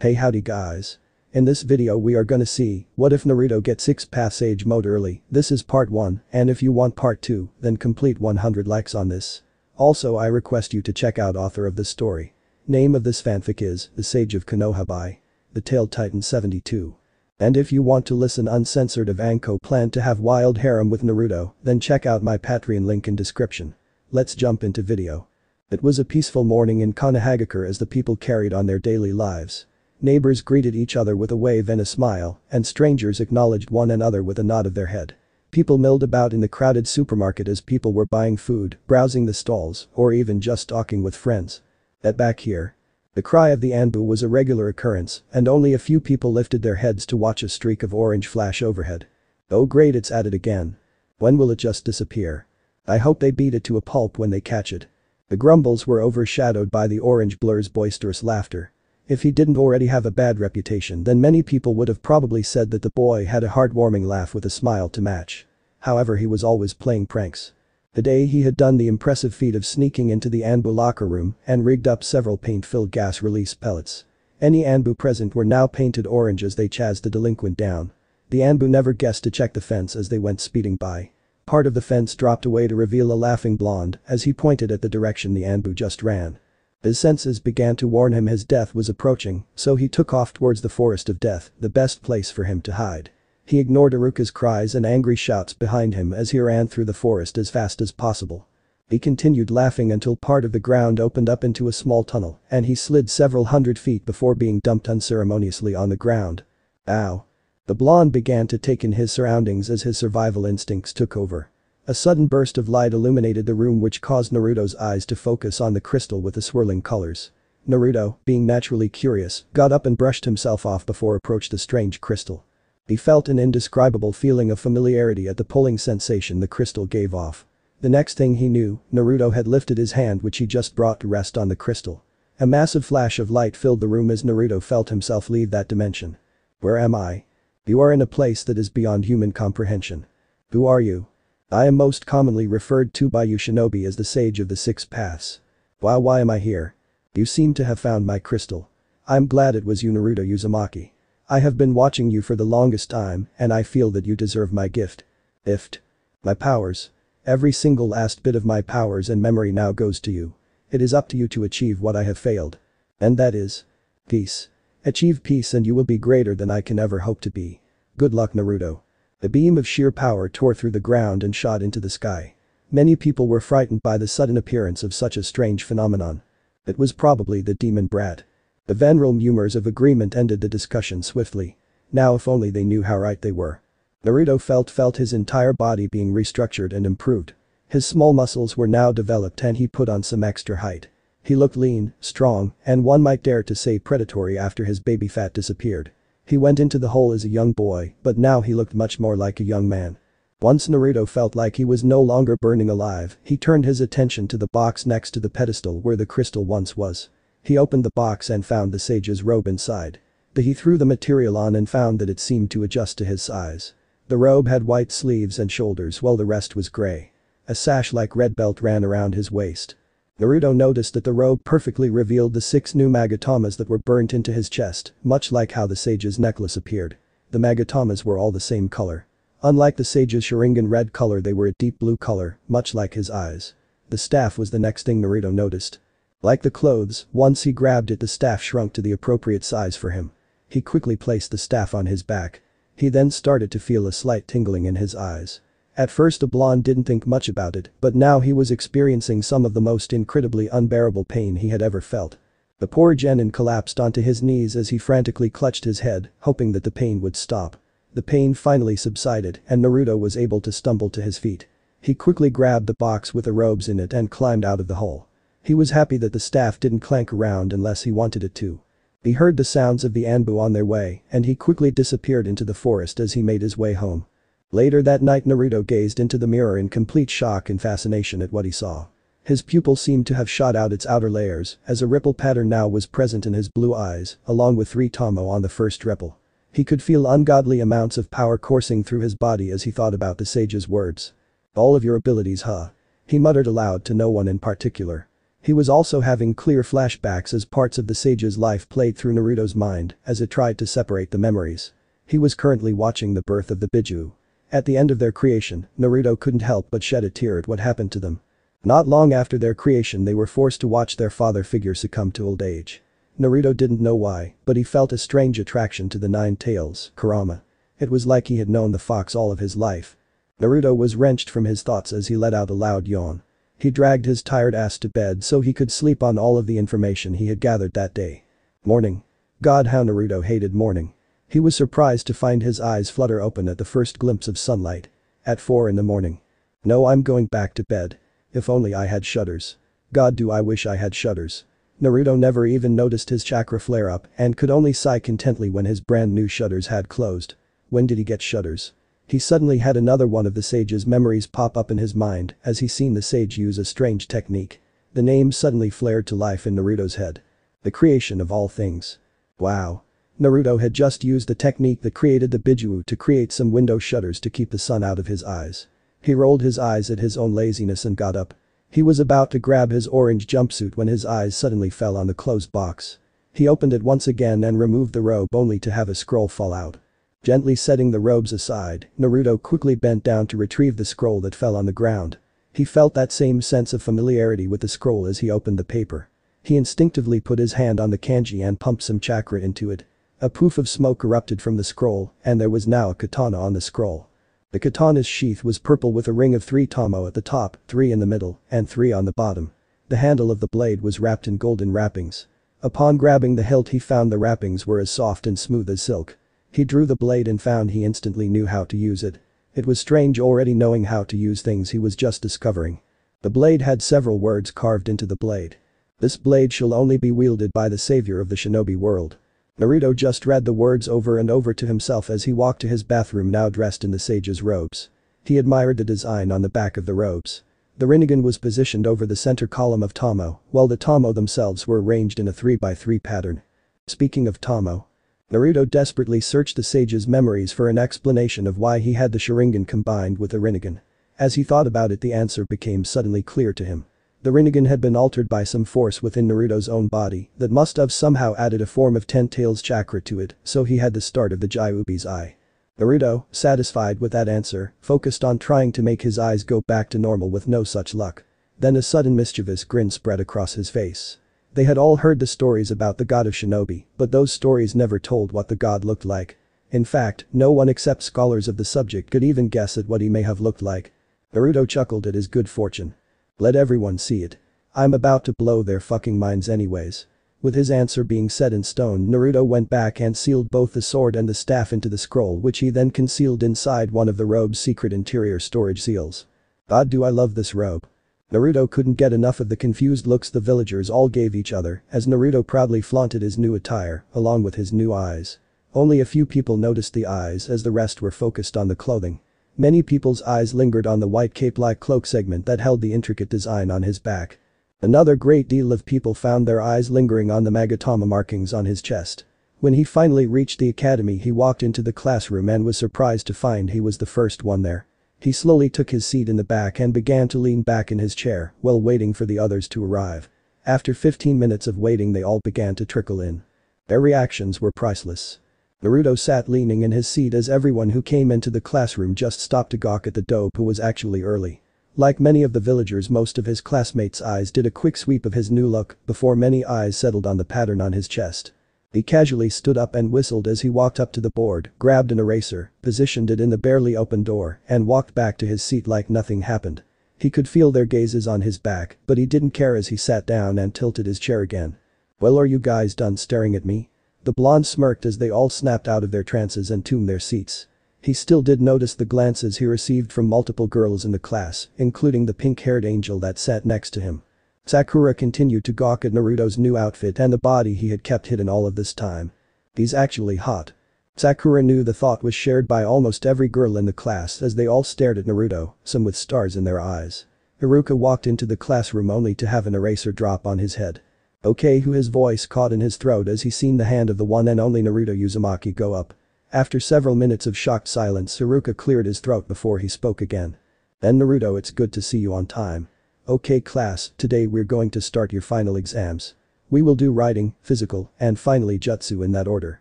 Hey howdy guys. In this video we are gonna see, what if Naruto gets 6 path sage mode early, this is part 1, and if you want part 2, then complete 100 likes on this. Also I request you to check out author of this story. Name of this fanfic is, The Sage of Konoha by The Tailed Titan 72. And if you want to listen uncensored of Anko plan to have wild harem with Naruto, then check out my Patreon link in description. Let's jump into video. It was a peaceful morning in Konohagakure as the people carried on their daily lives. Neighbors greeted each other with a wave and a smile, and strangers acknowledged one another with a nod of their head. People milled about in the crowded supermarket as people were buying food, browsing the stalls, or even just talking with friends. At back here. The cry of the Anbu was a regular occurrence, and only a few people lifted their heads to watch a streak of orange flash overhead. Oh great it's at it again. When will it just disappear? I hope they beat it to a pulp when they catch it. The grumbles were overshadowed by the orange blur's boisterous laughter. If he didn't already have a bad reputation then many people would have probably said that the boy had a heartwarming laugh with a smile to match. However he was always playing pranks. The day he had done the impressive feat of sneaking into the Anbu locker room and rigged up several paint-filled gas release pellets. Any Anbu present were now painted orange as they chased the delinquent down. The Anbu never guessed to check the fence as they went speeding by. Part of the fence dropped away to reveal a laughing blonde as he pointed at the direction the Anbu just ran. His senses began to warn him his death was approaching, so he took off towards the forest of death, the best place for him to hide. He ignored Iruka's cries and angry shouts behind him as he ran through the forest as fast as possible. He continued laughing until part of the ground opened up into a small tunnel and he slid several hundred feet before being dumped unceremoniously on the ground. Ow. The blonde began to take in his surroundings as his survival instincts took over. A sudden burst of light illuminated the room which caused Naruto's eyes to focus on the crystal with the swirling colors. Naruto, being naturally curious, got up and brushed himself off before approached the strange crystal. He felt an indescribable feeling of familiarity at the pulling sensation the crystal gave off. The next thing he knew, Naruto had lifted his hand which he just brought to rest on the crystal. A massive flash of light filled the room as Naruto felt himself leave that dimension. Where am I? You are in a place that is beyond human comprehension. Who are you? I am most commonly referred to by you shinobi as the sage of the six paths. Why why am I here? You seem to have found my crystal. I'm glad it was you Naruto Uzumaki. I have been watching you for the longest time and I feel that you deserve my gift. Ift. My powers. Every single last bit of my powers and memory now goes to you. It is up to you to achieve what I have failed. And that is. Peace. Achieve peace and you will be greater than I can ever hope to be. Good luck Naruto. A beam of sheer power tore through the ground and shot into the sky. Many people were frightened by the sudden appearance of such a strange phenomenon. It was probably the demon brat. The venerable murmurs of agreement ended the discussion swiftly. Now if only they knew how right they were. Naruto felt felt his entire body being restructured and improved. His small muscles were now developed and he put on some extra height. He looked lean, strong, and one might dare to say predatory after his baby fat disappeared. He went into the hole as a young boy, but now he looked much more like a young man. Once Naruto felt like he was no longer burning alive, he turned his attention to the box next to the pedestal where the crystal once was. He opened the box and found the sage's robe inside. The he threw the material on and found that it seemed to adjust to his size. The robe had white sleeves and shoulders while the rest was gray. A sash-like red belt ran around his waist. Naruto noticed that the robe perfectly revealed the six new Magatamas that were burnt into his chest, much like how the sage's necklace appeared. The Magatamas were all the same color. Unlike the sage's Sharingan red color they were a deep blue color, much like his eyes. The staff was the next thing Naruto noticed. Like the clothes, once he grabbed it the staff shrunk to the appropriate size for him. He quickly placed the staff on his back. He then started to feel a slight tingling in his eyes. At first the blonde didn't think much about it, but now he was experiencing some of the most incredibly unbearable pain he had ever felt. The poor Genin collapsed onto his knees as he frantically clutched his head, hoping that the pain would stop. The pain finally subsided and Naruto was able to stumble to his feet. He quickly grabbed the box with the robes in it and climbed out of the hole. He was happy that the staff didn't clank around unless he wanted it to. He heard the sounds of the Anbu on their way and he quickly disappeared into the forest as he made his way home. Later that night Naruto gazed into the mirror in complete shock and fascination at what he saw. His pupil seemed to have shot out its outer layers as a ripple pattern now was present in his blue eyes, along with three tomo on the first ripple. He could feel ungodly amounts of power coursing through his body as he thought about the sage's words. All of your abilities huh? He muttered aloud to no one in particular. He was also having clear flashbacks as parts of the sage's life played through Naruto's mind as it tried to separate the memories. He was currently watching the birth of the Biju. At the end of their creation, Naruto couldn't help but shed a tear at what happened to them. Not long after their creation they were forced to watch their father figure succumb to old age. Naruto didn't know why, but he felt a strange attraction to the Nine Tails, Kurama. It was like he had known the fox all of his life. Naruto was wrenched from his thoughts as he let out a loud yawn. He dragged his tired ass to bed so he could sleep on all of the information he had gathered that day. Morning. God how Naruto hated morning. He was surprised to find his eyes flutter open at the first glimpse of sunlight. At 4 in the morning. No I'm going back to bed. If only I had shutters. God do I wish I had shutters. Naruto never even noticed his chakra flare up and could only sigh contently when his brand new shutters had closed. When did he get shutters? He suddenly had another one of the sage's memories pop up in his mind as he seen the sage use a strange technique. The name suddenly flared to life in Naruto's head. The creation of all things. Wow. Naruto had just used the technique that created the Bijuu to create some window shutters to keep the sun out of his eyes. He rolled his eyes at his own laziness and got up. He was about to grab his orange jumpsuit when his eyes suddenly fell on the closed box. He opened it once again and removed the robe only to have a scroll fall out. Gently setting the robes aside, Naruto quickly bent down to retrieve the scroll that fell on the ground. He felt that same sense of familiarity with the scroll as he opened the paper. He instinctively put his hand on the kanji and pumped some chakra into it. A poof of smoke erupted from the scroll, and there was now a katana on the scroll. The katana's sheath was purple with a ring of three tomo at the top, three in the middle, and three on the bottom. The handle of the blade was wrapped in golden wrappings. Upon grabbing the hilt he found the wrappings were as soft and smooth as silk. He drew the blade and found he instantly knew how to use it. It was strange already knowing how to use things he was just discovering. The blade had several words carved into the blade. This blade shall only be wielded by the savior of the shinobi world. Naruto just read the words over and over to himself as he walked to his bathroom now dressed in the sage's robes. He admired the design on the back of the robes. The Rinnegan was positioned over the center column of Tomo, while the Tomo themselves were arranged in a 3x3 pattern. Speaking of Tomo. Naruto desperately searched the sage's memories for an explanation of why he had the Sharingan combined with the Rinnegan. As he thought about it the answer became suddenly clear to him. The Rinnegan had been altered by some force within Naruto's own body that must have somehow added a form of Ten Tails chakra to it, so he had the start of the Juubi's eye. Naruto, satisfied with that answer, focused on trying to make his eyes go back to normal with no such luck. Then a sudden mischievous grin spread across his face. They had all heard the stories about the god of shinobi, but those stories never told what the god looked like. In fact, no one except scholars of the subject could even guess at what he may have looked like. Naruto chuckled at his good fortune. Let everyone see it. I'm about to blow their fucking minds anyways. With his answer being set in stone Naruto went back and sealed both the sword and the staff into the scroll which he then concealed inside one of the robe's secret interior storage seals. God do I love this robe. Naruto couldn't get enough of the confused looks the villagers all gave each other as Naruto proudly flaunted his new attire, along with his new eyes. Only a few people noticed the eyes as the rest were focused on the clothing. Many people's eyes lingered on the white cape-like cloak segment that held the intricate design on his back. Another great deal of people found their eyes lingering on the Magatama markings on his chest. When he finally reached the academy he walked into the classroom and was surprised to find he was the first one there. He slowly took his seat in the back and began to lean back in his chair while waiting for the others to arrive. After 15 minutes of waiting they all began to trickle in. Their reactions were priceless. Naruto sat leaning in his seat as everyone who came into the classroom just stopped to gawk at the dope who was actually early. Like many of the villagers most of his classmates' eyes did a quick sweep of his new look before many eyes settled on the pattern on his chest. He casually stood up and whistled as he walked up to the board, grabbed an eraser, positioned it in the barely open door, and walked back to his seat like nothing happened. He could feel their gazes on his back, but he didn't care as he sat down and tilted his chair again. Well are you guys done staring at me? The blonde smirked as they all snapped out of their trances and tombed their seats. He still did notice the glances he received from multiple girls in the class, including the pink-haired angel that sat next to him. Sakura continued to gawk at Naruto's new outfit and the body he had kept hidden all of this time. He's actually hot. Sakura knew the thought was shared by almost every girl in the class as they all stared at Naruto, some with stars in their eyes. Iruka walked into the classroom only to have an eraser drop on his head. Okay who his voice caught in his throat as he seen the hand of the one and only Naruto Uzumaki go up. After several minutes of shocked silence Iruka cleared his throat before he spoke again. Then Naruto it's good to see you on time. Okay class, today we're going to start your final exams. We will do writing, physical, and finally jutsu in that order.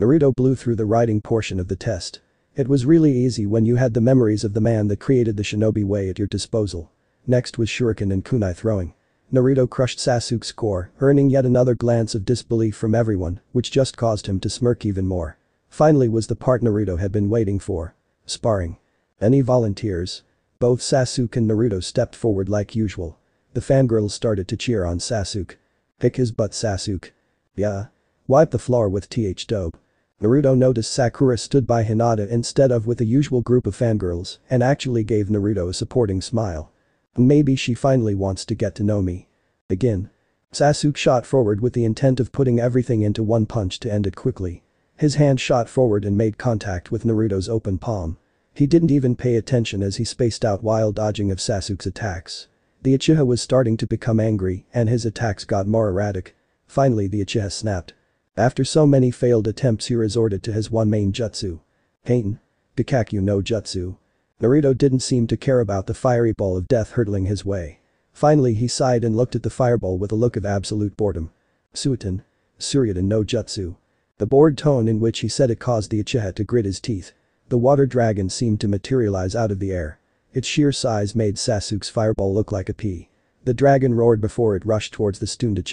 Naruto blew through the writing portion of the test. It was really easy when you had the memories of the man that created the shinobi way at your disposal. Next was shuriken and kunai throwing. Naruto crushed Sasuke's score, earning yet another glance of disbelief from everyone, which just caused him to smirk even more. Finally was the part Naruto had been waiting for. Sparring. Any volunteers? Both Sasuke and Naruto stepped forward like usual. The fangirls started to cheer on Sasuke. Pick his butt Sasuke. Yeah. Wipe the floor with th dope. Naruto noticed Sakura stood by Hinata instead of with the usual group of fangirls and actually gave Naruto a supporting smile. Maybe she finally wants to get to know me. Again. Sasuke shot forward with the intent of putting everything into one punch to end it quickly. His hand shot forward and made contact with Naruto's open palm. He didn't even pay attention as he spaced out while dodging of Sasuke's attacks. The Uchiha was starting to become angry and his attacks got more erratic. Finally the Uchiha snapped. After so many failed attempts he resorted to his one main jutsu. Pain. Goukakyuu no Jutsu. Naruto didn't seem to care about the fiery ball of death hurtling his way. Finally he sighed and looked at the fireball with a look of absolute boredom. Suiton. Suiryuudan no Jutsu. The bored tone in which he said it caused the Uchiha to grit his teeth. The water dragon seemed to materialize out of the air. Its sheer size made Sasuke's fireball look like a pea. The dragon roared before it rushed towards the stunned.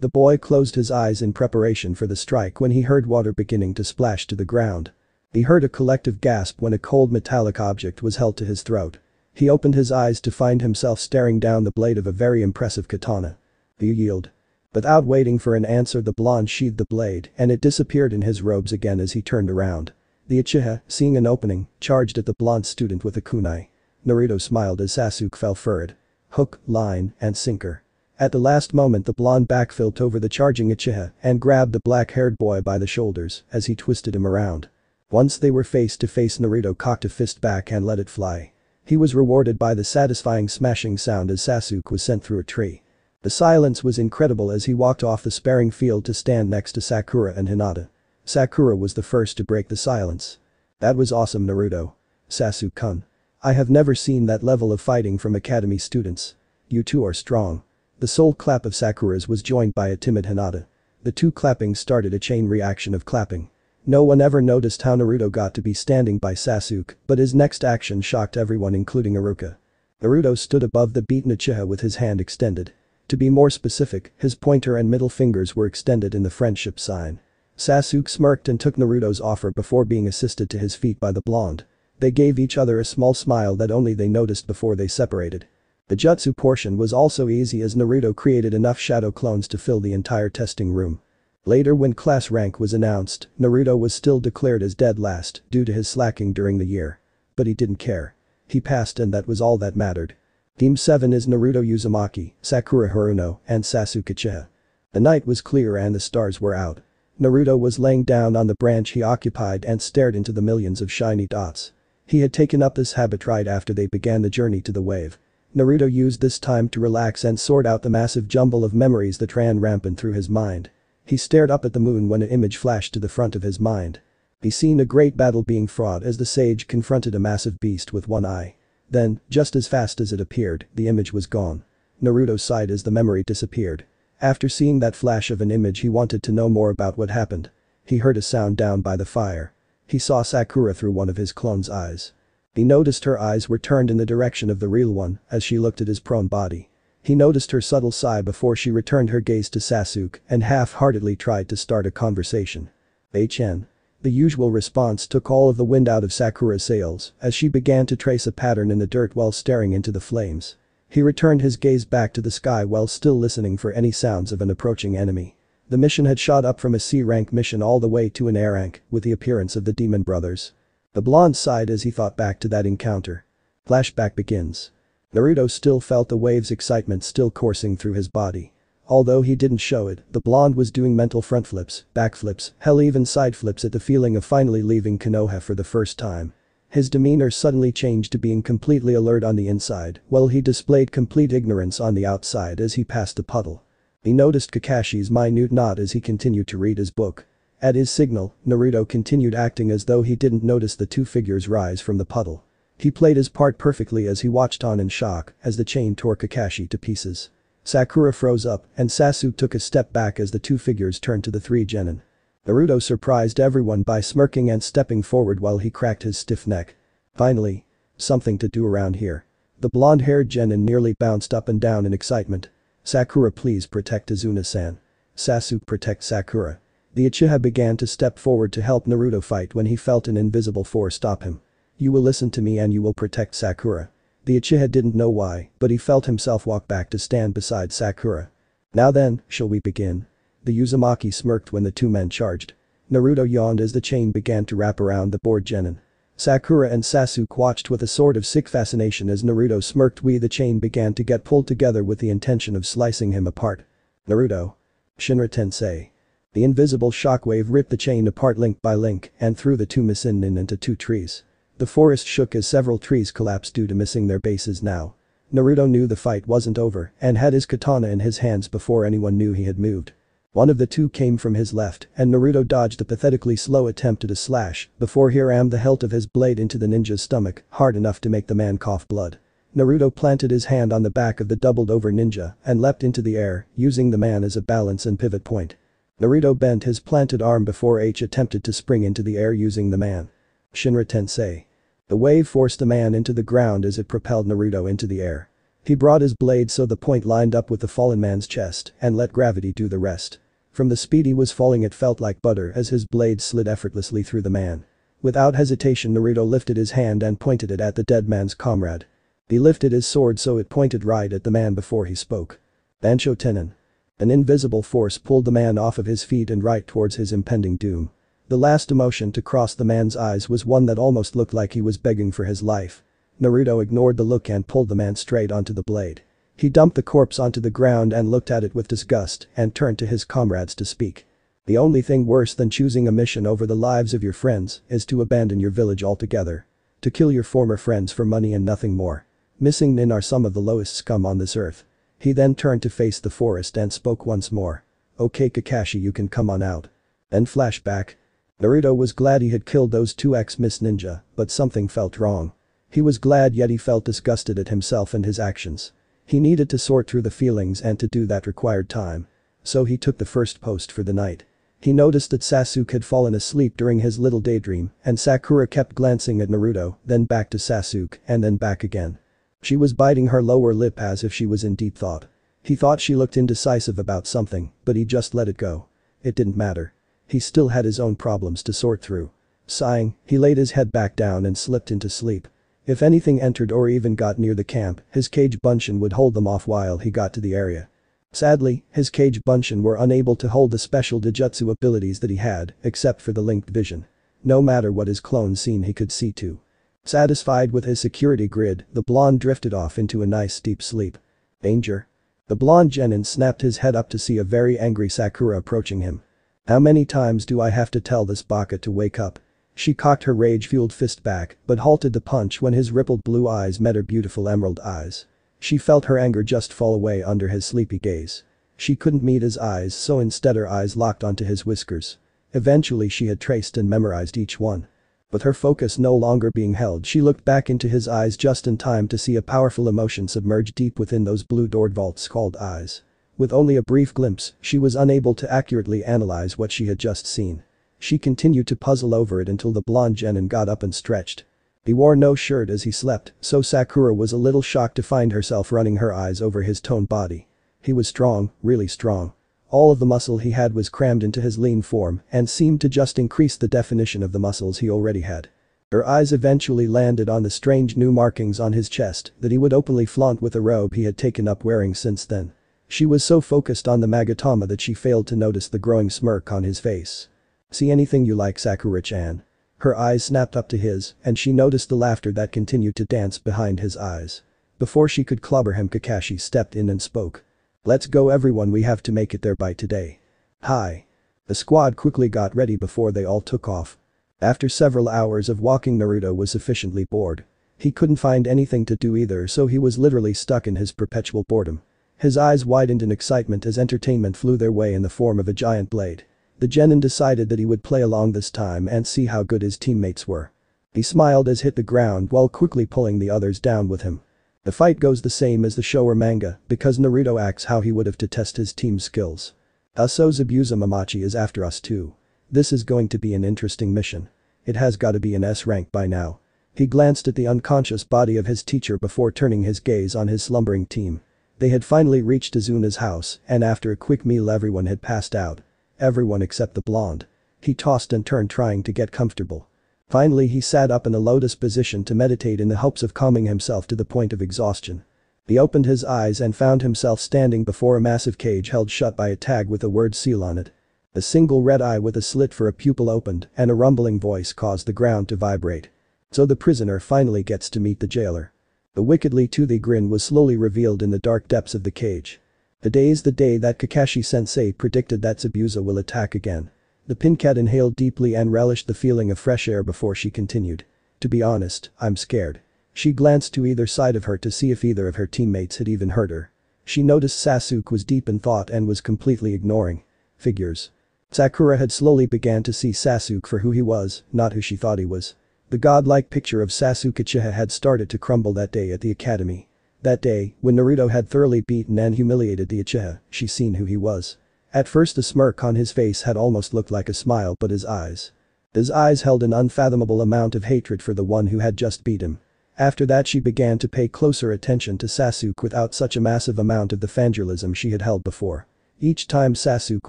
The boy closed his eyes in preparation for the strike when he heard water beginning to splash to the ground. He heard a collective gasp when a cold metallic object was held to his throat. He opened his eyes to find himself staring down the blade of a very impressive katana. You yield. Without waiting for an answer the blonde sheathed the blade and it disappeared in his robes again as he turned around. The Uchiha, seeing an opening, charged at the blonde student with a kunai. Naruto smiled as Sasuke fell forward. Hook, line, and sinker. At the last moment the blonde backflipped over the charging Uchiha and grabbed the black-haired boy by the shoulders as he twisted him around. Once they were face to face Naruto cocked a fist back and let it fly. He was rewarded by the satisfying smashing sound as Sasuke was sent through a tree. The silence was incredible as he walked off the sparring field to stand next to Sakura and Hinata. Sakura was the first to break the silence. That was awesome Naruto. Sasuke-kun. I have never seen that level of fighting from academy students. You two are strong. The sole clap of Sakura's was joined by a timid Hinata. The two clapping started a chain reaction of clapping. No one ever noticed how Naruto got to be standing by Sasuke, but his next action shocked everyone including Iruka. Naruto stood above the beaten Uchiha with his hand extended. To be more specific, his pointer and middle fingers were extended in the friendship sign. Sasuke smirked and took Naruto's offer before being assisted to his feet by the blonde. They gave each other a small smile that only they noticed before they separated. The jutsu portion was also easy as Naruto created enough shadow clones to fill the entire testing room. Later when class rank was announced, Naruto was still declared as dead last due to his slacking during the year. But he didn't care. He passed and that was all that mattered. Team 7 is Naruto Uzumaki, Sakura Haruno, and Sasuke Uchiha. The night was clear and the stars were out. Naruto was laying down on the branch he occupied and stared into the millions of shiny dots. He had taken up this habit right after they began the journey to the wave. Naruto used this time to relax and sort out the massive jumble of memories that ran rampant through his mind. He stared up at the moon when an image flashed to the front of his mind. He seen a great battle being fought as the sage confronted a massive beast with one eye. Then, just as fast as it appeared, the image was gone. Naruto sighed as the memory disappeared. After seeing that flash of an image he wanted to know more about what happened. He heard a sound down by the fire. He saw Sakura through one of his clone's eyes. He noticed her eyes were turned in the direction of the real one as she looked at his prone body. He noticed her subtle sigh before she returned her gaze to Sasuke and half-heartedly tried to start a conversation. HN. The usual response took all of the wind out of Sakura's sails as she began to trace a pattern in the dirt while staring into the flames. He returned his gaze back to the sky while still listening for any sounds of an approaching enemy. The mission had shot up from a C-rank mission all the way to an A rank with the appearance of the Demon Brothers. The blonde sighed as he thought back to that encounter. Flashback begins. Naruto still felt the wave's excitement still coursing through his body. Although he didn't show it, the blonde was doing mental front flips, back flips, hell even side flips at the feeling of finally leaving Konoha for the first time. His demeanor suddenly changed to being completely alert on the inside, while he displayed complete ignorance on the outside as he passed the puddle. He noticed Kakashi's minute nod as he continued to read his book. At his signal, Naruto continued acting as though he didn't notice the two figures rise from the puddle. He played his part perfectly as he watched on in shock as the chain tore Kakashi to pieces. Sakura froze up and Sasuke took a step back as the two figures turned to the three genin. Naruto surprised everyone by smirking and stepping forward while he cracked his stiff neck. Finally. Something to do around here. The blonde-haired genin nearly bounced up and down in excitement. Sakura please protect Tazuna-san. Sasuke protect Sakura. The Uchiha began to step forward to help Naruto fight when he felt an invisible force stop him. You will listen to me and you will protect Sakura. The Uchiha didn't know why, but he felt himself walk back to stand beside Sakura. Now then, shall we begin? The Uzumaki smirked when the two men charged. Naruto yawned as the chain began to wrap around the bored genin. Sakura and Sasuke watched with a sort of sick fascination as Naruto smirked we the chain began to get pulled together with the intention of slicing him apart. Naruto. Shinra Tensei. The invisible shockwave ripped the chain apart link by link and threw the two Missinin into two trees. The forest shook as several trees collapsed due to missing their bases now. Naruto knew the fight wasn't over and had his katana in his hands before anyone knew he had moved. One of the two came from his left and Naruto dodged a pathetically slow attempt at a slash before he rammed the hilt of his blade into the ninja's stomach hard enough to make the man cough blood. Naruto planted his hand on the back of the doubled over ninja and leapt into the air, using the man as a balance and pivot point. Naruto bent his planted arm before H attempted to spring into the air using the man. Shinra Tensei. The wave forced the man into the ground as it propelled Naruto into the air. He brought his blade so the point lined up with the fallen man's chest and let gravity do the rest. From the speed he was falling it felt like butter as his blade slid effortlessly through the man. Without hesitation Naruto lifted his hand and pointed it at the dead man's comrade. He lifted his sword so it pointed right at the man before he spoke. Bansho Ten'in. An invisible force pulled the man off of his feet and right towards his impending doom. The last emotion to cross the man's eyes was one that almost looked like he was begging for his life. Naruto ignored the look and pulled the man straight onto the blade. He dumped the corpse onto the ground and looked at it with disgust and turned to his comrades to speak. The only thing worse than choosing a mission over the lives of your friends is to abandon your village altogether. To kill your former friends for money and nothing more. Missing Nin are some of the lowest scum on this earth. He then turned to face the forest and spoke once more. Okay Kakashi you can come on out. Then flashback. Naruto was glad he had killed those two ex-Miss Ninja, but something felt wrong. He was glad yet he felt disgusted at himself and his actions. He needed to sort through the feelings and to do that required time. So he took the first post for the night. He noticed that Sasuke had fallen asleep during his little daydream and Sakura kept glancing at Naruto, then back to Sasuke and then back again. She was biting her lower lip as if she was in deep thought. He thought she looked indecisive about something, but he just let it go. It didn't matter. He still had his own problems to sort through. Sighing, he laid his head back down and slipped into sleep. If anything entered or even got near the camp, his Kage Bunshin would hold them off while he got to the area. Sadly, his Kage Bunshin were unable to hold the special Dojutsu abilities that he had, except for the linked vision. No matter what his clone seen he could see too. Satisfied with his security grid, the blonde drifted off into a nice deep sleep. Danger. The blonde genin snapped his head up to see a very angry Sakura approaching him. How many times do I have to tell this baka to wake up? She cocked her rage-fueled fist back, but halted the punch when his rippled blue eyes met her beautiful emerald eyes. She felt her anger just fall away under his sleepy gaze. She couldn't meet his eyes so instead her eyes locked onto his whiskers. Eventually she had traced and memorized each one. With her focus no longer being held she looked back into his eyes just in time to see a powerful emotion submerge deep within those blue Dordvault-scald eyes. With only a brief glimpse, she was unable to accurately analyze what she had just seen. She continued to puzzle over it until the blonde genin got up and stretched. He wore no shirt as he slept, so Sakura was a little shocked to find herself running her eyes over his toned body. He was strong, really strong. All of the muscle he had was crammed into his lean form and seemed to just increase the definition of the muscles he already had. Her eyes eventually landed on the strange new markings on his chest that he would openly flaunt with the robe he had taken up wearing since then. She was so focused on the Magatama that she failed to notice the growing smirk on his face. See anything you like Sakura-chan? Her eyes snapped up to his and she noticed the laughter that continued to dance behind his eyes. Before she could clobber him Kakashi stepped in and spoke. Let's go everyone we have to make it there by today. Hi. The squad quickly got ready before they all took off. After several hours of walking Naruto was sufficiently bored. He couldn't find anything to do either so he was literally stuck in his perpetual boredom. His eyes widened in excitement as entertainment flew their way in the form of a giant blade. The genin decided that he would play along this time and see how good his teammates were. He smiled as he hit the ground while quickly pulling the others down with him. The fight goes the same as the show or manga because Naruto acts how he would have to test his team's skills. Aso Zabuza Momochi is after us too. This is going to be an interesting mission. It has gotta be an S rank by now. He glanced at the unconscious body of his teacher before turning his gaze on his slumbering team. They had finally reached Tazuna's house and after a quick meal everyone had passed out. Everyone except the blonde. He tossed and turned trying to get comfortable. Finally he sat up in a lotus position to meditate in the hopes of calming himself to the point of exhaustion. He opened his eyes and found himself standing before a massive cage held shut by a tag with a word seal on it. A single red eye with a slit for a pupil opened and a rumbling voice caused the ground to vibrate. So the prisoner finally gets to meet the jailer. The wickedly toothy grin was slowly revealed in the dark depths of the cage. The day is the day that Kakashi sensei predicted that Zabuza will attack again. The pin cat inhaled deeply and relished the feeling of fresh air before she continued. To be honest, I'm scared. She glanced to either side of her to see if either of her teammates had even heard her. She noticed Sasuke was deep in thought and was completely ignoring. Figures. Sakura had slowly began to see Sasuke for who he was, not who she thought he was. The godlike picture of Sasuke Uchiha had started to crumble that day at the academy. That day, when Naruto had thoroughly beaten and humiliated the Uchiha, she seen who he was. At first a smirk on his face had almost looked like a smile but his eyes. His eyes held an unfathomable amount of hatred for the one who had just beat him. After that she began to pay closer attention to Sasuke without such a massive amount of the fangirlism she had held before. Each time Sasuke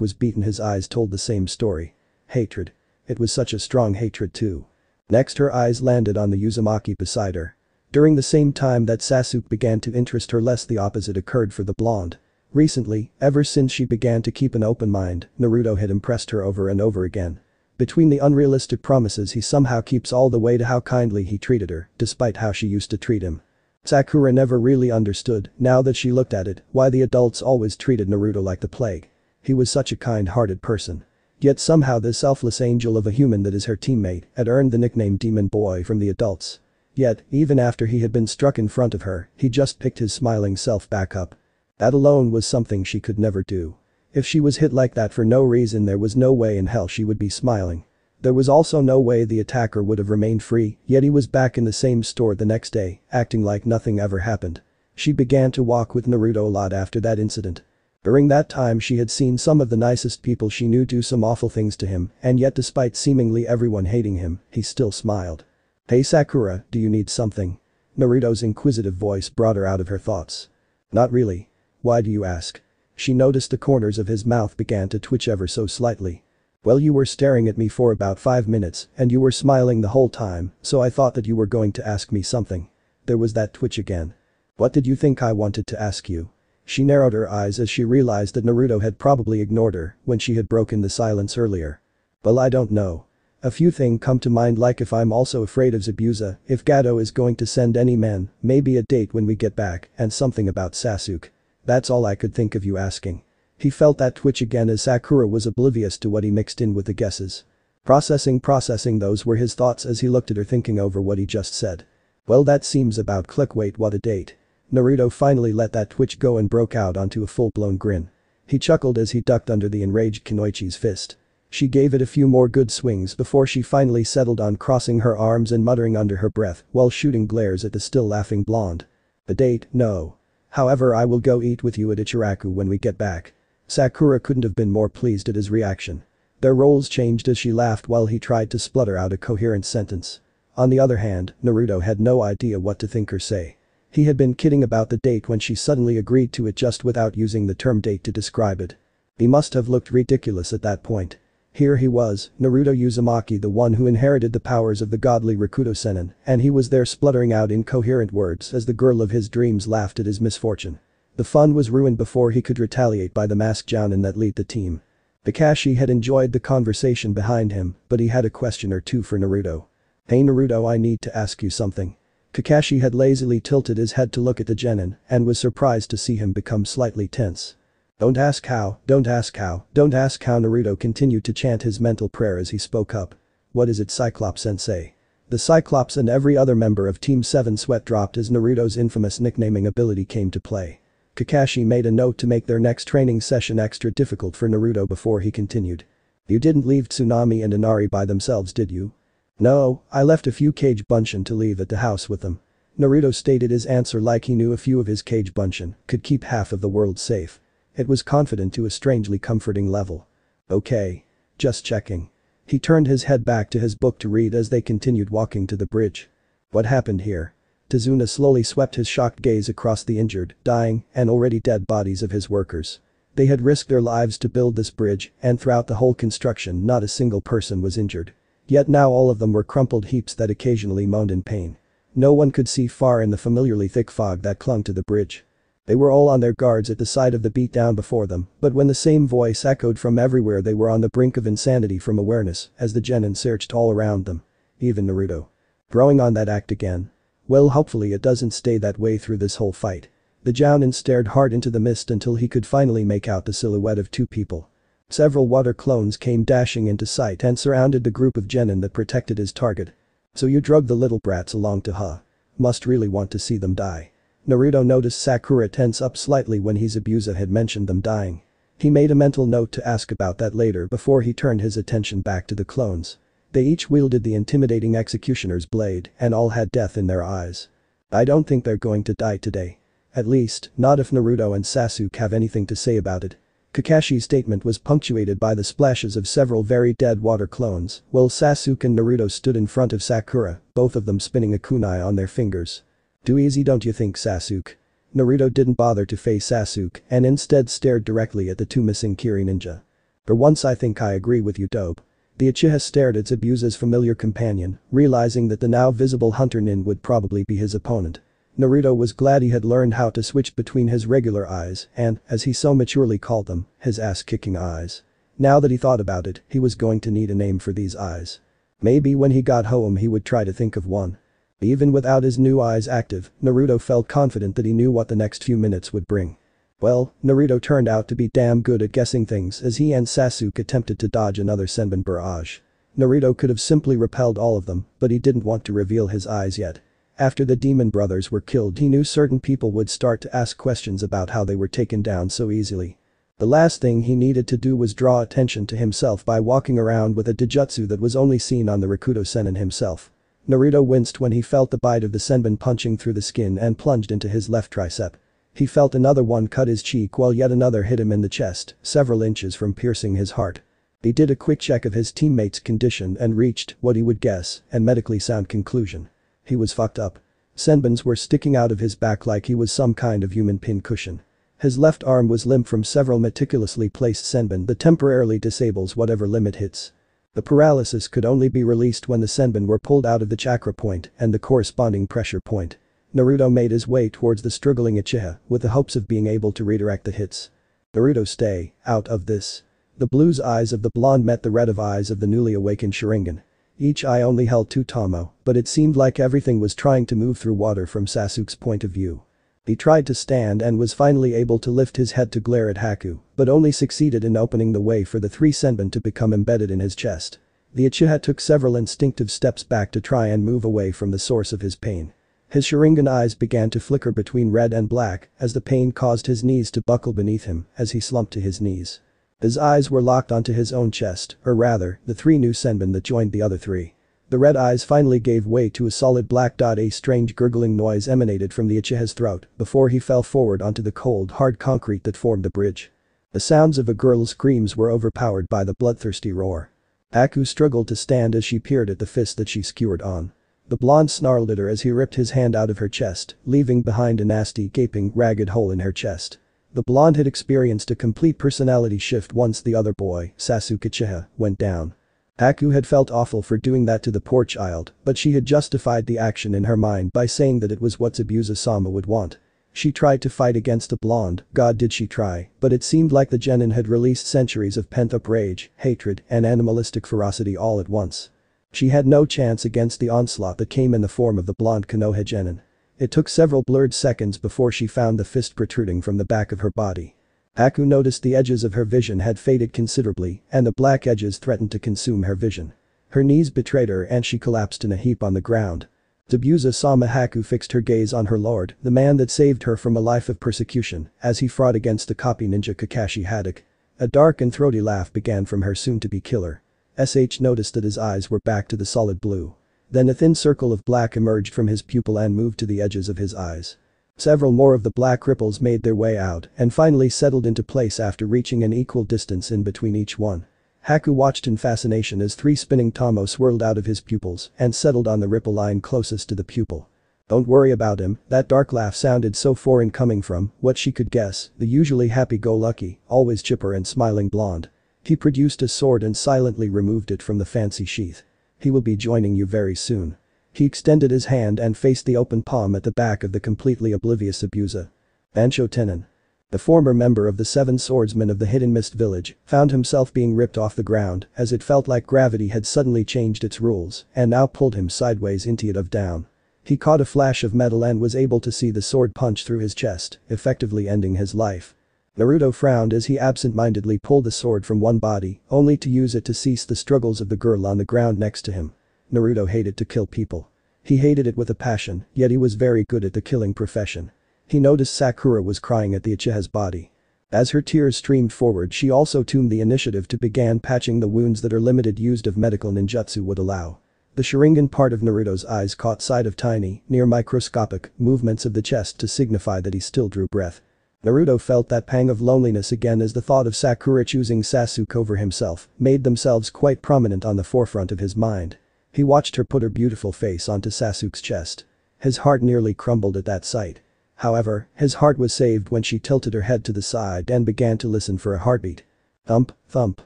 was beaten his eyes told the same story. Hatred. It was such a strong hatred too. Next her eyes landed on the Uzumaki beside her. During the same time that Sasuke began to interest her less the opposite occurred for the blonde. Recently, ever since she began to keep an open mind, Naruto had impressed her over and over again. Between the unrealistic promises he somehow keeps all the way to how kindly he treated her, despite how she used to treat him. Sakura never really understood, now that she looked at it, why the adults always treated Naruto like the plague. He was such a kind-hearted person. Yet somehow this selfless angel of a human that is her teammate had earned the nickname Demon Boy from the adults. Yet, even after he had been struck in front of her, he just picked his smiling self back up. That alone was something she could never do. If she was hit like that for no reason there was no way in hell she would be smiling. There was also no way the attacker would have remained free, yet he was back in the same store the next day, acting like nothing ever happened. She began to walk with Naruto a lot after that incident. During that time she had seen some of the nicest people she knew do some awful things to him and yet despite seemingly everyone hating him, he still smiled. Hey Sakura, do you need something? Naruto's inquisitive voice brought her out of her thoughts. Not really. Why do you ask? She noticed the corners of his mouth began to twitch ever so slightly. Well you were staring at me for about 5 minutes and you were smiling the whole time, so I thought that you were going to ask me something. There was that twitch again. What did you think I wanted to ask you? She narrowed her eyes as she realized that Naruto had probably ignored her when she had broken the silence earlier. Well I don't know. A few things come to mind like if I'm also afraid of Zabuza, if Gato is going to send any men, maybe a date when we get back, and something about Sasuke. That's all I could think of you asking. He felt that twitch again as Sakura was oblivious to what he mixed in with the guesses. Processing processing those were his thoughts as he looked at her thinking over what he just said. Well that seems about click wait what a date. Naruto finally let that twitch go and broke out onto a full-blown grin. He chuckled as he ducked under the enraged Kunoichi's fist. She gave it a few more good swings before she finally settled on crossing her arms and muttering under her breath while shooting glares at the still laughing blonde. A date, no. However I will go eat with you at Ichiraku when we get back. Sakura couldn't have been more pleased at his reaction. Their roles changed as she laughed while he tried to splutter out a coherent sentence. On the other hand, Naruto had no idea what to think or say. He had been kidding about the date when she suddenly agreed to it just without using the term date to describe it. He must have looked ridiculous at that point. Here he was, Naruto Uzumaki the one who inherited the powers of the godly Rikudou Sennin, and he was there spluttering out incoherent words as the girl of his dreams laughed at his misfortune. The fun was ruined before he could retaliate by the masked jounin that lead the team. Kakashi had enjoyed the conversation behind him, but he had a question or two for Naruto. Hey Naruto I need to ask you something. Kakashi had lazily tilted his head to look at the genin and was surprised to see him become slightly tense. Don't ask how, don't ask how, don't ask how Naruto continued to chant his mental prayer as he spoke up. What is it Cyclops sensei? The Cyclops and every other member of Team 7 sweat dropped as Naruto's infamous nicknaming ability came to play. Kakashi made a note to make their next training session extra difficult for Naruto before he continued. You didn't leave Tsunami and Inari by themselves did you? No, I left a few Kage Bunshin to leave at the house with them. Naruto stated his answer like he knew a few of his Kage Bunshin could keep half of the world safe. It was confident to a strangely comforting level. Okay. Just checking. He turned his head back to his book to read as they continued walking to the bridge. What happened here? Tazuna slowly swept his shocked gaze across the injured, dying, and already dead bodies of his workers. They had risked their lives to build this bridge, and throughout the whole construction not a single person was injured. Yet now all of them were crumpled heaps that occasionally moaned in pain. No one could see far in the familiarly thick fog that clung to the bridge. They were all on their guards at the sight of the beatdown before them, but when the same voice echoed from everywhere they were on the brink of insanity from awareness as the genin searched all around them. Even Naruto. Growing on that act again. Well hopefully it doesn't stay that way through this whole fight. The Jounin stared hard into the mist until he could finally make out the silhouette of two people. Several water clones came dashing into sight and surrounded the group of genin that protected his target. So you drug the little brats along to huh? Must really want to see them die. Naruto noticed Sakura tense up slightly when Hisabusa had mentioned them dying. He made a mental note to ask about that later before he turned his attention back to the clones. They each wielded the intimidating executioner's blade and all had death in their eyes. I don't think they're going to die today. At least, not if Naruto and Sasuke have anything to say about it. Kakashi's statement was punctuated by the splashes of several very dead water clones, while Sasuke and Naruto stood in front of Sakura, both of them spinning a kunai on their fingers. Too easy don't you think Sasuke? Naruto didn't bother to face Sasuke and instead stared directly at the two missing Kiri ninja. For once I think I agree with you dope. The Uchiha stared at Zabuza's familiar companion, realizing that the now visible Hunter Nin would probably be his opponent. Naruto was glad he had learned how to switch between his regular eyes and, as he so maturely called them, his ass-kicking eyes. Now that he thought about it, he was going to need a name for these eyes. Maybe when he got home he would try to think of one. Even without his new eyes active, Naruto felt confident that he knew what the next few minutes would bring. Well, Naruto turned out to be damn good at guessing things as he and Sasuke attempted to dodge another Senbon barrage. Naruto could have simply repelled all of them, but he didn't want to reveal his eyes yet. After the demon brothers were killed he knew certain people would start to ask questions about how they were taken down so easily. The last thing he needed to do was draw attention to himself by walking around with a Dojutsu that was only seen on the Rikudou Sennin himself. Naruto winced when he felt the bite of the Senbon punching through the skin and plunged into his left tricep. He felt another one cut his cheek while yet another hit him in the chest, several inches from piercing his heart. He did a quick check of his teammate's condition and reached, what he would guess, a medically sound conclusion. He was fucked up. Senbons were sticking out of his back like he was some kind of human pin cushion. His left arm was limp from several meticulously placed senbon that temporarily disables whatever limit hits. The paralysis could only be released when the senbon were pulled out of the chakra point and the corresponding pressure point. Naruto made his way towards the struggling Uchiha with the hopes of being able to redirect the hits. Naruto stay out of this. The blues eyes of the blonde met the red of eyes of the newly awakened Sharingan. Each eye only held two Tomo, but it seemed like everything was trying to move through water from Sasuke's point of view. He tried to stand and was finally able to lift his head to glare at Haku, but only succeeded in opening the way for the three Senbon to become embedded in his chest. The Uchiha took several instinctive steps back to try and move away from the source of his pain. His Sharingan eyes began to flicker between red and black as the pain caused his knees to buckle beneath him as he slumped to his knees. His eyes were locked onto his own chest, or rather, the three new Senbon that joined the other three. The red eyes finally gave way to a solid black dot a strange gurgling noise emanated from the Uchiha's throat before he fell forward onto the cold hard concrete that formed the bridge. The sounds of a girl's screams were overpowered by the bloodthirsty roar. Haku struggled to stand as she peered at the fist that she skewered on. The blonde snarled at her as he ripped his hand out of her chest, leaving behind a nasty gaping ragged hole in her chest. The blonde had experienced a complete personality shift once the other boy, Sasuke Uchiha, went down. Haku had felt awful for doing that to the poor child, but she had justified the action in her mind by saying that it was what Zabuza-sama would want. She tried to fight against the blonde, god did she try, but it seemed like the genin had released centuries of pent-up rage, hatred, and animalistic ferocity all at once. She had no chance against the onslaught that came in the form of the blonde Konoha Genin. It took several blurred seconds before she found the fist protruding from the back of her body. Haku noticed the edges of her vision had faded considerably and the black edges threatened to consume her vision. Her knees betrayed her and she collapsed in a heap on the ground. Zabuza-sama Haku fixed her gaze on her lord, the man that saved her from a life of persecution, as he fought against the copy ninja Kakashi Hatake. A dark and throaty laugh began from her soon-to-be killer. SH noticed that his eyes were back to the solid blue. Then a thin circle of black emerged from his pupil and moved to the edges of his eyes. Several more of the black ripples made their way out and finally settled into place after reaching an equal distance in between each one. Haku watched in fascination as three spinning tomo swirled out of his pupils and settled on the ripple line closest to the pupil. Don't worry about him, that dark laugh sounded so foreign coming from, what she could guess, the usually happy-go-lucky, always chipper and smiling blonde. He produced his sword and silently removed it from the fancy sheath. He will be joining you very soon. He extended his hand and faced the open palm at the back of the completely oblivious abuser. Bansho Ten'in. The former member of the Seven Swordsmen of the Hidden Mist Village found himself being ripped off the ground as it felt like gravity had suddenly changed its rules and now pulled him sideways into it of down. He caught a flash of metal and was able to see the sword punch through his chest, effectively ending his life. Naruto frowned as he absent-mindedly pulled the sword from one body, only to use it to cease the struggles of the girl on the ground next to him. Naruto hated to kill people. He hated it with a passion, yet he was very good at the killing profession. He noticed Sakura was crying at the Uchiha's body. As her tears streamed forward she also took the initiative to begin patching the wounds that her limited use of medical ninjutsu would allow. The Sharingan part of Naruto's eyes caught sight of tiny, near microscopic, movements of the chest to signify that he still drew breath. Naruto felt that pang of loneliness again as the thought of Sakura choosing Sasuke over himself made themselves quite prominent on the forefront of his mind. He watched her put her beautiful face onto Sasuke's chest. His heart nearly crumbled at that sight. However, his heart was saved when she tilted her head to the side and began to listen for a heartbeat. Thump, thump.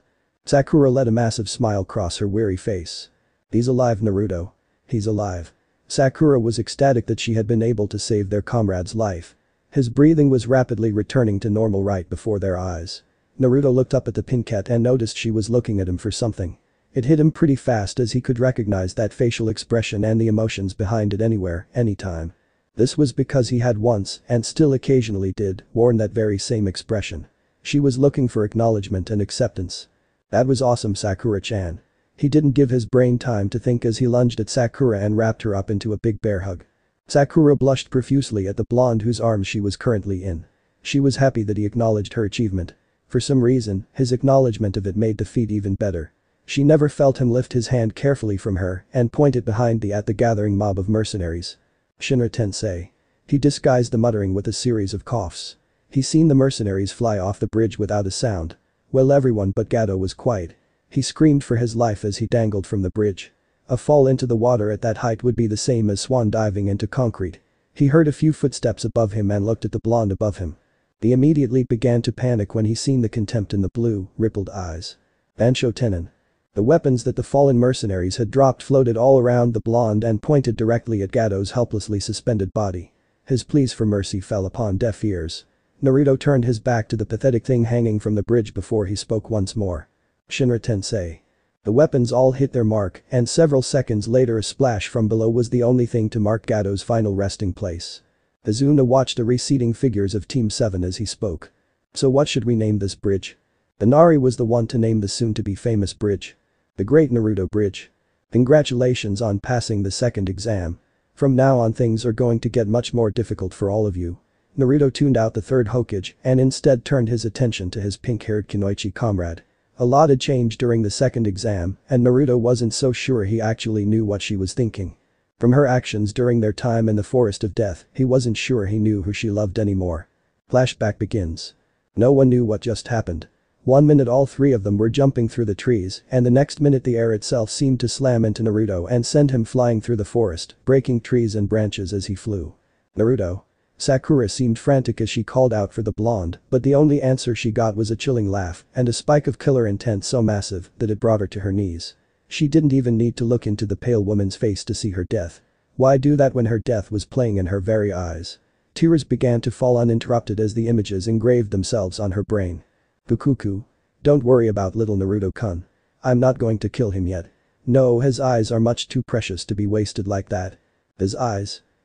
Sakura let a massive smile cross her weary face. He's alive Naruto. He's alive. Sakura was ecstatic that she had been able to save their comrade's life. His breathing was rapidly returning to normal right before their eyes. Naruto looked up at the pinket and noticed she was looking at him for something. It hit him pretty fast as he could recognize that facial expression and the emotions behind it anywhere, anytime. This was because he had once, and still occasionally did, worn that very same expression. She was looking for acknowledgement and acceptance. That was awesome Sakura-chan. He didn't give his brain time to think as he lunged at Sakura and wrapped her up into a big bear hug. Sakura blushed profusely at the blonde whose arms she was currently in. She was happy that he acknowledged her achievement. For some reason, his acknowledgement of it made the feat even better. She never felt him lift his hand carefully from her and point it behind the at the gathering mob of mercenaries. Shinra Tensei. He disguised the muttering with a series of coughs. He seen the mercenaries fly off the bridge without a sound. Well everyone but Gato was quiet. He screamed for his life as he dangled from the bridge. A fall into the water at that height would be the same as swan diving into concrete. He heard a few footsteps above him and looked at the blonde above him. He immediately began to panic when he seen the contempt in the blue, rippled eyes. Bansho Ten'in. The weapons that the fallen mercenaries had dropped floated all around the blonde and pointed directly at Gato's helplessly suspended body. His pleas for mercy fell upon deaf ears. Naruto turned his back to the pathetic thing hanging from the bridge before he spoke once more. Shinra Tensei. The weapons all hit their mark and several seconds later a splash from below was the only thing to mark Gato's final resting place. Tazuna watched the receding figures of Team 7 as he spoke. So what should we name this bridge? Inari was the one to name the soon-to-be famous bridge. The Great Naruto Bridge. Congratulations on passing the second exam. From now on things are going to get much more difficult for all of you. Naruto tuned out the third Hokage and instead turned his attention to his pink-haired Kunoichi comrade. A lot had changed during the second exam, and Naruto wasn't so sure he actually knew what she was thinking. From her actions during their time in the Forest of Death, he wasn't sure he knew who she loved anymore. Flashback begins. No one knew what just happened. One minute all three of them were jumping through the trees, and the next minute the air itself seemed to slam into Naruto and send him flying through the forest, breaking trees and branches as he flew. Naruto. Sakura seemed frantic as she called out for the blonde, but the only answer she got was a chilling laugh and a spike of killer intent so massive that it brought her to her knees. She didn't even need to look into the pale woman's face to see her death. Why do that when her death was playing in her very eyes? Tears began to fall uninterrupted as the images engraved themselves on her brain. Fukuku. Don't worry about little Naruto-kun. I'm not going to kill him yet. No, his eyes are much too precious to be wasted like that. His eyes.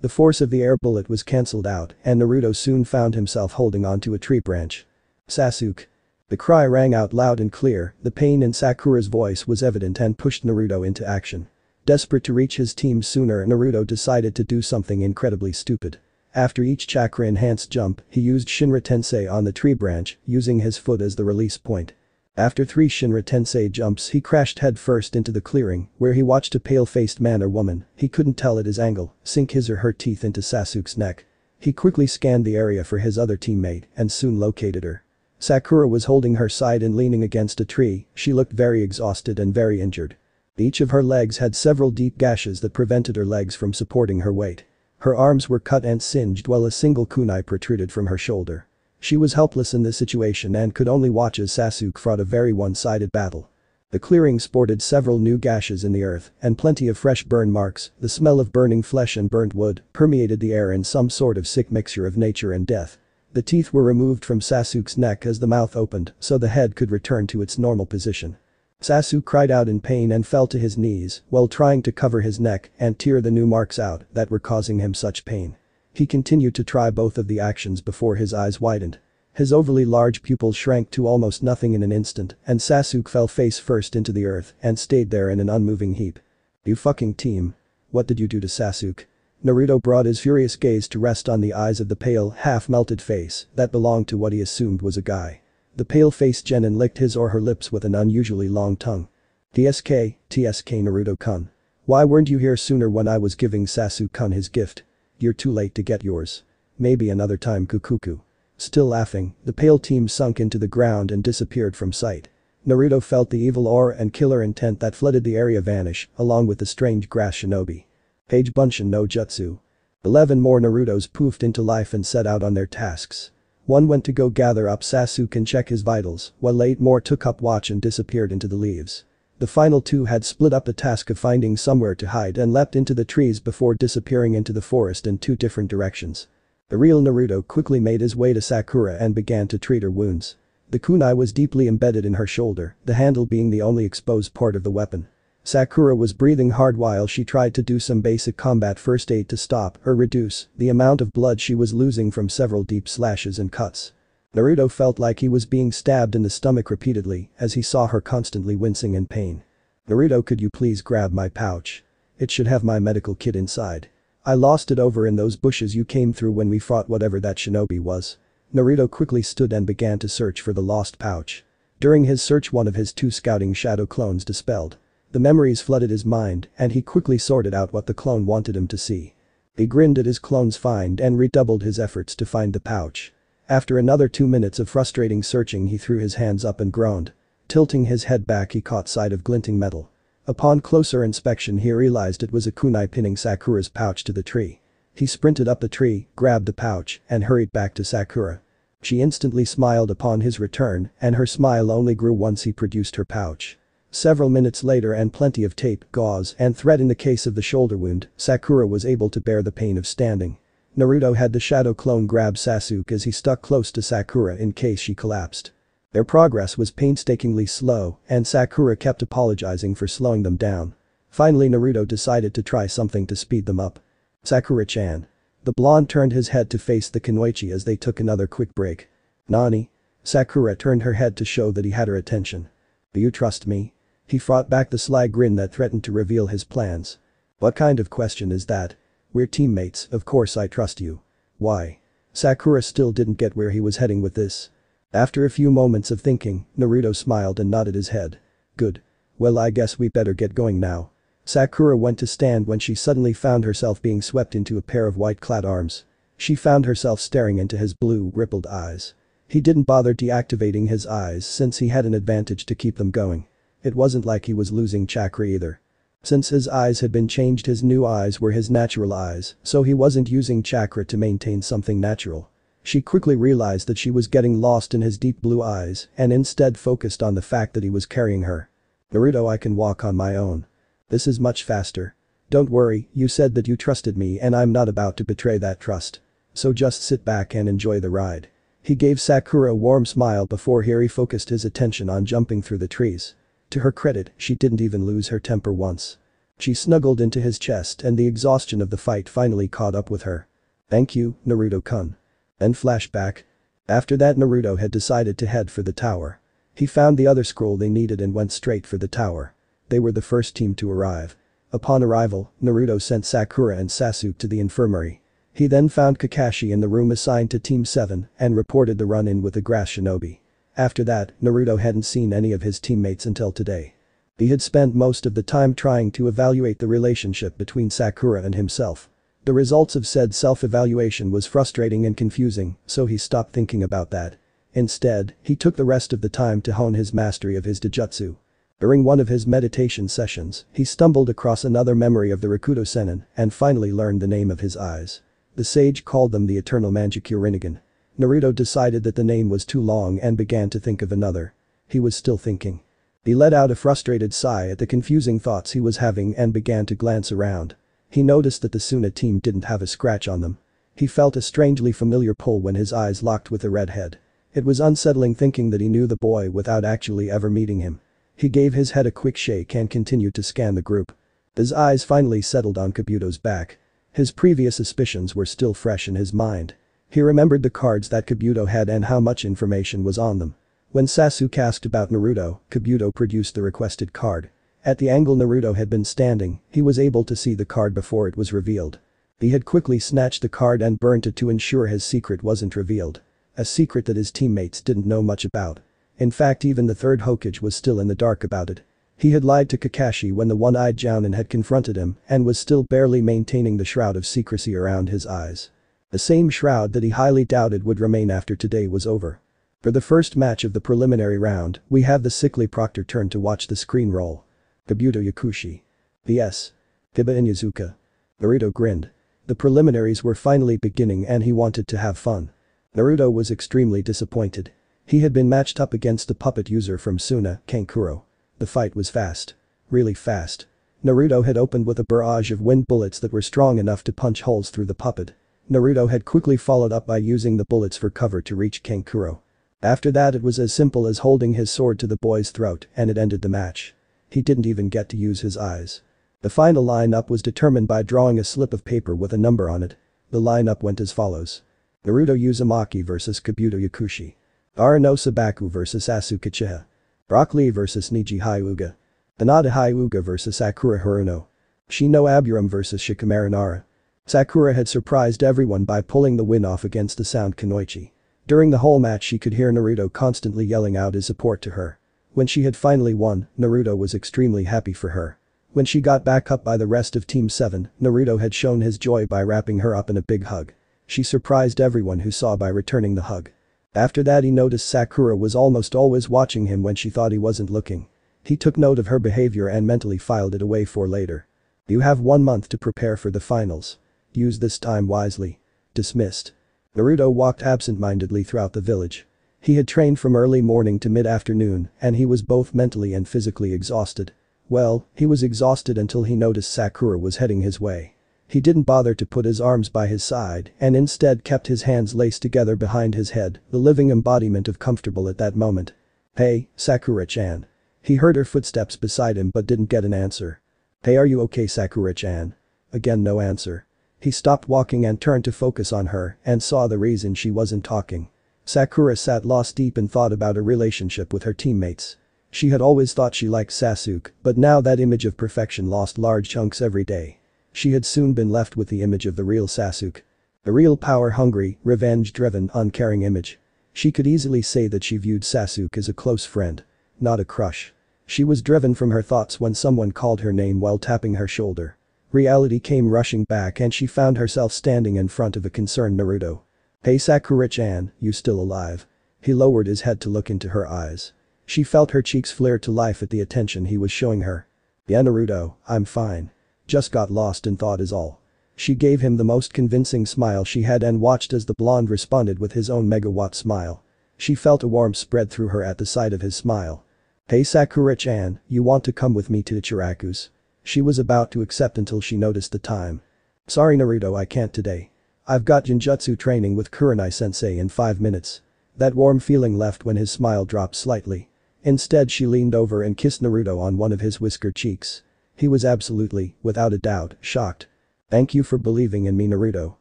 The force of the air bullet was cancelled out and Naruto soon found himself holding onto a tree branch. Sasuke. The cry rang out loud and clear, the pain in Sakura's voice was evident and pushed Naruto into action. Desperate to reach his team sooner Naruto decided to do something incredibly stupid. After each chakra-enhanced jump, he used Shinra Tensei on the tree branch, using his foot as the release point. After three Shinra Tensei jumps he crashed headfirst into the clearing, where he watched a pale-faced man or woman, he couldn't tell at his angle, sink his or her teeth into Sasuke's neck. He quickly scanned the area for his other teammate and soon located her. Sakura was holding her side and leaning against a tree, she looked very exhausted and very injured. Each of her legs had several deep gashes that prevented her legs from supporting her weight. Her arms were cut and singed while a single kunai protruded from her shoulder. She was helpless in this situation and could only watch as Sasuke fought a very one-sided battle. The clearing sported several new gashes in the earth and plenty of fresh burn marks, the smell of burning flesh and burnt wood permeated the air in some sort of sick mixture of nature and death. The teeth were removed from Sasuke's neck as the mouth opened so the head could return to its normal position. Sasuke cried out in pain and fell to his knees while trying to cover his neck and tear the new marks out that were causing him such pain. He continued to try both of the actions before his eyes widened. His overly large pupils shrank to almost nothing in an instant and Sasuke fell face first into the earth and stayed there in an unmoving heap. You fucking team. What did you do to Sasuke? Naruto brought his furious gaze to rest on the eyes of the pale, half-melted face that belonged to what he assumed was a guy. The pale-faced genin licked his or her lips with an unusually long tongue. TSK, TSK Naruto-kun. Why weren't you here sooner when I was giving Sasuke-kun his gift? You're too late to get yours. Maybe another time Kukuku. Still laughing, the pale team sunk into the ground and disappeared from sight. Naruto felt the evil aura and killer intent that flooded the area vanish, along with the strange grass shinobi. Kage Bunshin no Jutsu. Eleven more Narutos poofed into life and set out on their tasks. One went to go gather up Sasuke and check his vitals, while eight more took up watch and disappeared into the leaves. The final two had split up the task of finding somewhere to hide and leapt into the trees before disappearing into the forest in two different directions. The real Naruto quickly made his way to Sakura and began to treat her wounds. The kunai was deeply embedded in her shoulder, the handle being the only exposed part of the weapon. Sakura was breathing hard while she tried to do some basic combat first aid to stop or reduce the amount of blood she was losing from several deep slashes and cuts. Naruto felt like he was being stabbed in the stomach repeatedly as he saw her constantly wincing in pain. Naruto could you please grab my pouch? It should have my medical kit inside. I lost it over in those bushes you came through when we fought whatever that shinobi was. Naruto quickly stood and began to search for the lost pouch. During his search one of his two scouting shadow clones dispelled. The memories flooded his mind and he quickly sorted out what the clone wanted him to see. He grinned at his clone's find and redoubled his efforts to find the pouch. After another two minutes of frustrating searching he threw his hands up and groaned. Tilting his head back he caught sight of glinting metal. Upon closer inspection he realized it was a kunai pinning Sakura's pouch to the tree. He sprinted up the tree, grabbed the pouch, and hurried back to Sakura. She instantly smiled upon his return and her smile only grew once he produced her pouch. Several minutes later and plenty of tape, gauze, and thread in the case of the shoulder wound, Sakura was able to bear the pain of standing. Naruto had the shadow clone grab Sasuke as he stuck close to Sakura in case she collapsed. Their progress was painstakingly slow, and Sakura kept apologizing for slowing them down. Finally Naruto decided to try something to speed them up. Sakura-chan. The blonde turned his head to face the Kunoichi as they took another quick break. Nani? Sakura turned her head to show that he had her attention. Do you trust me? He fought back the sly grin that threatened to reveal his plans. What kind of question is that? We're teammates, of course I trust you. Why? Sakura still didn't get where he was heading with this. After a few moments of thinking, Naruto smiled and nodded his head. Good. Well I guess we better get going now. Sakura went to stand when she suddenly found herself being swept into a pair of white-clad arms. She found herself staring into his blue, rippled eyes. He didn't bother deactivating his eyes since he had an advantage to keep them going. It wasn't like he was losing chakra either. Since his eyes had been changed his new eyes were his natural eyes, so he wasn't using chakra to maintain something natural. She quickly realized that she was getting lost in his deep blue eyes and instead focused on the fact that he was carrying her. Naruto I can walk on my own. This is much faster. Don't worry, you said that you trusted me and I'm not about to betray that trust. So just sit back and enjoy the ride. He gave Sakura a warm smile before he focused his attention on jumping through the trees. To her credit, she didn't even lose her temper once. She snuggled into his chest and the exhaustion of the fight finally caught up with her. Thank you, Naruto-kun. And flashback. After that Naruto had decided to head for the tower. He found the other scroll they needed and went straight for the tower. They were the first team to arrive. Upon arrival, Naruto sent Sakura and Sasuke to the infirmary. He then found Kakashi in the room assigned to Team 7 and reported the run-in with the grass shinobi. After that, Naruto hadn't seen any of his teammates until today. He had spent most of the time trying to evaluate the relationship between Sakura and himself. The results of said self-evaluation was frustrating and confusing, so he stopped thinking about that. Instead, he took the rest of the time to hone his mastery of his Dojutsu. During one of his meditation sessions, he stumbled across another memory of the Rikudou Sennin and finally learned the name of his eyes. The sage called them the Eternal Mangekyo Rinnegan. Naruto decided that the name was too long and began to think of another. He was still thinking. He let out a frustrated sigh at the confusing thoughts he was having and began to glance around. He noticed that the Suna team didn't have a scratch on them. He felt a strangely familiar pull when his eyes locked with the redhead. It was unsettling thinking that he knew the boy without actually ever meeting him. He gave his head a quick shake and continued to scan the group. His eyes finally settled on Kabuto's back. His previous suspicions were still fresh in his mind. He remembered the cards that Kabuto had and how much information was on them. When Sasuke asked about Naruto, Kabuto produced the requested card. At the angle Naruto had been standing, he was able to see the card before it was revealed. He had quickly snatched the card and burnt it to ensure his secret wasn't revealed. A secret that his teammates didn't know much about. In fact even the third Hokage was still in the dark about it. He had lied to Kakashi when the one-eyed Jounin had confronted him and was still barely maintaining the shroud of secrecy around his eyes. The same shroud that he highly doubted would remain after today was over. For the first match of the preliminary round, we have the sickly proctor turn to watch the screen roll. Kabuto Yakushi. P.S. Kiba Inuzuka. Naruto grinned. The preliminaries were finally beginning and he wanted to have fun. Naruto was extremely disappointed. He had been matched up against the puppet user from Suna, Kankuro. The fight was fast. Really fast. Naruto had opened with a barrage of wind bullets that were strong enough to punch holes through the puppet. Naruto had quickly followed up by using the bullets for cover to reach Kankuro. After that it was as simple as holding his sword to the boy's throat and it ended the match. He didn't even get to use his eyes. The final lineup was determined by drawing a slip of paper with a number on it. The lineup went as follows. Naruto Uzumaki vs Kabuto Yakushi. Arano Sabaku vs Sasuke Uchiha. Rock Lee vs Neji Hyuga. Hinata Hyuga vs Sakura Haruno. Shino Aburame vs Shikamaru Nara. Sakura had surprised everyone by pulling the win off against the sound Kunoichi. During the whole match she could hear Naruto constantly yelling out his support to her. When she had finally won, Naruto was extremely happy for her. When she got back up by the rest of Team 7, Naruto had shown his joy by wrapping her up in a big hug. She surprised everyone who saw by returning the hug. After that he noticed Sakura was almost always watching him when she thought he wasn't looking. He took note of her behavior and mentally filed it away for later. You have one month to prepare for the finals. Use this time wisely. Dismissed. Naruto walked absent-mindedly throughout the village. He had trained from early morning to mid-afternoon and he was both mentally and physically exhausted. Well, he was exhausted until he noticed Sakura was heading his way. He didn't bother to put his arms by his side and instead kept his hands laced together behind his head, the living embodiment of comfortable at that moment. Hey, Sakura-chan. He heard her footsteps beside him but didn't get an answer. Hey are you okay Sakura-chan? Again no answer. He stopped walking and turned to focus on her and saw the reason she wasn't talking. Sakura sat lost deep in thought about her relationship with her teammates. She had always thought she liked Sasuke, but now that image of perfection lost large chunks every day. She had soon been left with the image of the real Sasuke. A real power-hungry, revenge-driven, uncaring image. She could easily say that she viewed Sasuke as a close friend. Not a crush. She was driven from her thoughts when someone called her name while tapping her shoulder. Reality came rushing back and she found herself standing in front of a concerned Naruto. Hey Sakura-chan, you still alive? He lowered his head to look into her eyes. She felt her cheeks flare to life at the attention he was showing her. Yeah Naruto, I'm fine. Just got lost in thought is all. She gave him the most convincing smile she had and watched as the blonde responded with his own megawatt smile. She felt a warmth spread through her at the sight of his smile. Hey Sakura-chan, you want to come with me to Ichiraku's? She was about to accept until she noticed the time. Sorry Naruto I can't today. I've got Genjutsu training with Kurenai sensei in 5 minutes. That warm feeling left when his smile dropped slightly. Instead she leaned over and kissed Naruto on one of his whiskered cheeks. He was absolutely, without a doubt, shocked. Thank you for believing in me Naruto.